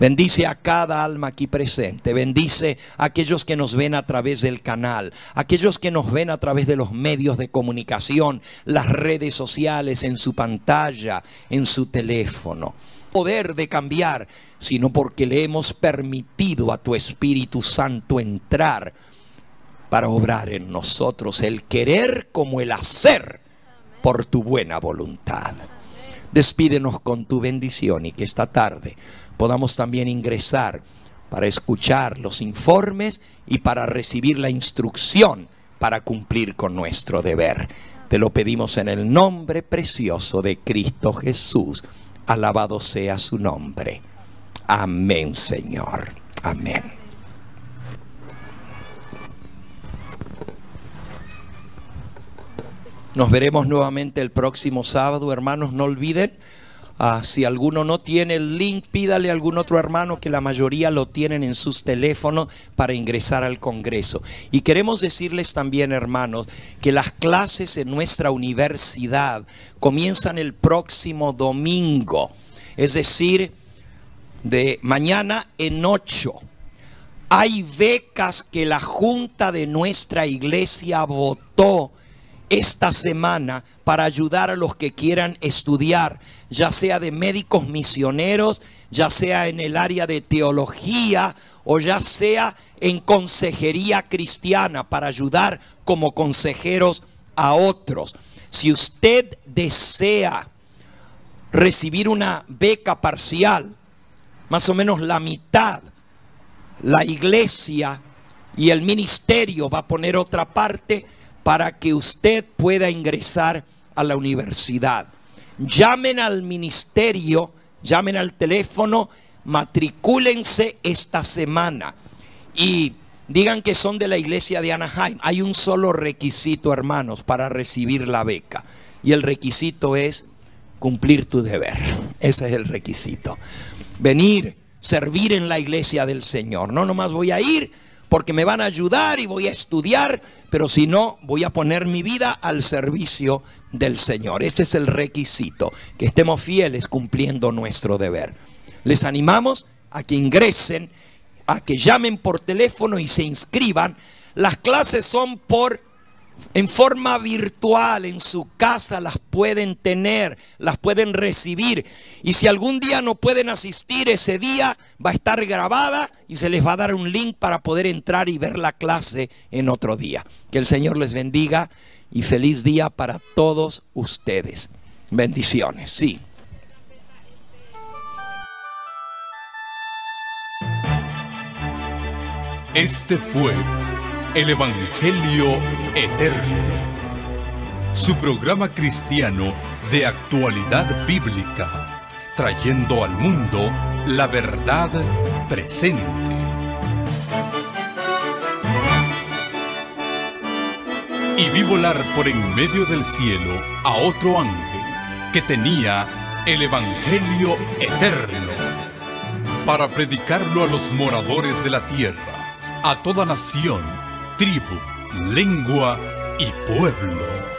Bendice a cada alma aquí presente. Bendice a aquellos que nos ven a través del canal, aquellos que nos ven a través de los medios de comunicación, las redes sociales, en su pantalla, en su teléfono. Poder de cambiar, sino porque le hemos permitido a tu Espíritu Santo entrar para obrar en nosotros el querer como el hacer por tu buena voluntad. Despídenos con tu bendición y que esta tarde podamos también ingresar para escuchar los informes y para recibir la instrucción para cumplir con nuestro deber. Te lo pedimos en el nombre precioso de Cristo Jesús. Alabado sea su nombre. Amén, Señor. Amén. Nos veremos nuevamente el próximo sábado, hermanos. No olviden Ah, si alguno no tiene el link, pídale a algún otro hermano que la mayoría lo tienen en sus teléfonos para ingresar al Congreso. Y queremos decirles también, hermanos, que las clases en nuestra universidad comienzan el próximo domingo, es decir, de mañana en ocho. Hay becas que la junta de nuestra iglesia votó esta semana para ayudar a los que quieran estudiar, ya sea de médicos misioneros, ya sea en el área de teología o ya sea en consejería cristiana para ayudar como consejeros a otros. Si usted desea recibir una beca parcial, más o menos la mitad, la iglesia y el ministerio va a poner otra parte para que usted pueda ingresar a la universidad. Llamen al ministerio, llamen al teléfono, matricúlense esta semana y digan que son de la iglesia de Anaheim. Hay un solo requisito, hermanos, para recibir la beca. Y el requisito es cumplir tu deber. Ese es el requisito. Venir, servir en la iglesia del Señor. No nomás voy a ir porque me van a ayudar y voy a estudiar, pero si no, voy a poner mi vida al servicio del Señor. Este es el requisito, que estemos fieles cumpliendo nuestro deber. Les animamos a que ingresen, a que llamen por teléfono y se inscriban. Las clases son por en forma virtual en su casa las pueden tener, las pueden recibir. Y si algún día no pueden asistir, ese día va a estar grabada y se les va a dar un link para poder entrar y ver la clase en otro día. Que el Señor les bendiga y feliz día para todos ustedes. Bendiciones, sí. Este fue el Evangelio Eterno, su programa cristiano de actualidad bíblica, trayendo al mundo la verdad presente. Y vi volar por en medio del cielo a otro ángel que tenía el Evangelio Eterno para predicarlo a los moradores de la tierra, a toda nación, tribu, lengua y pueblo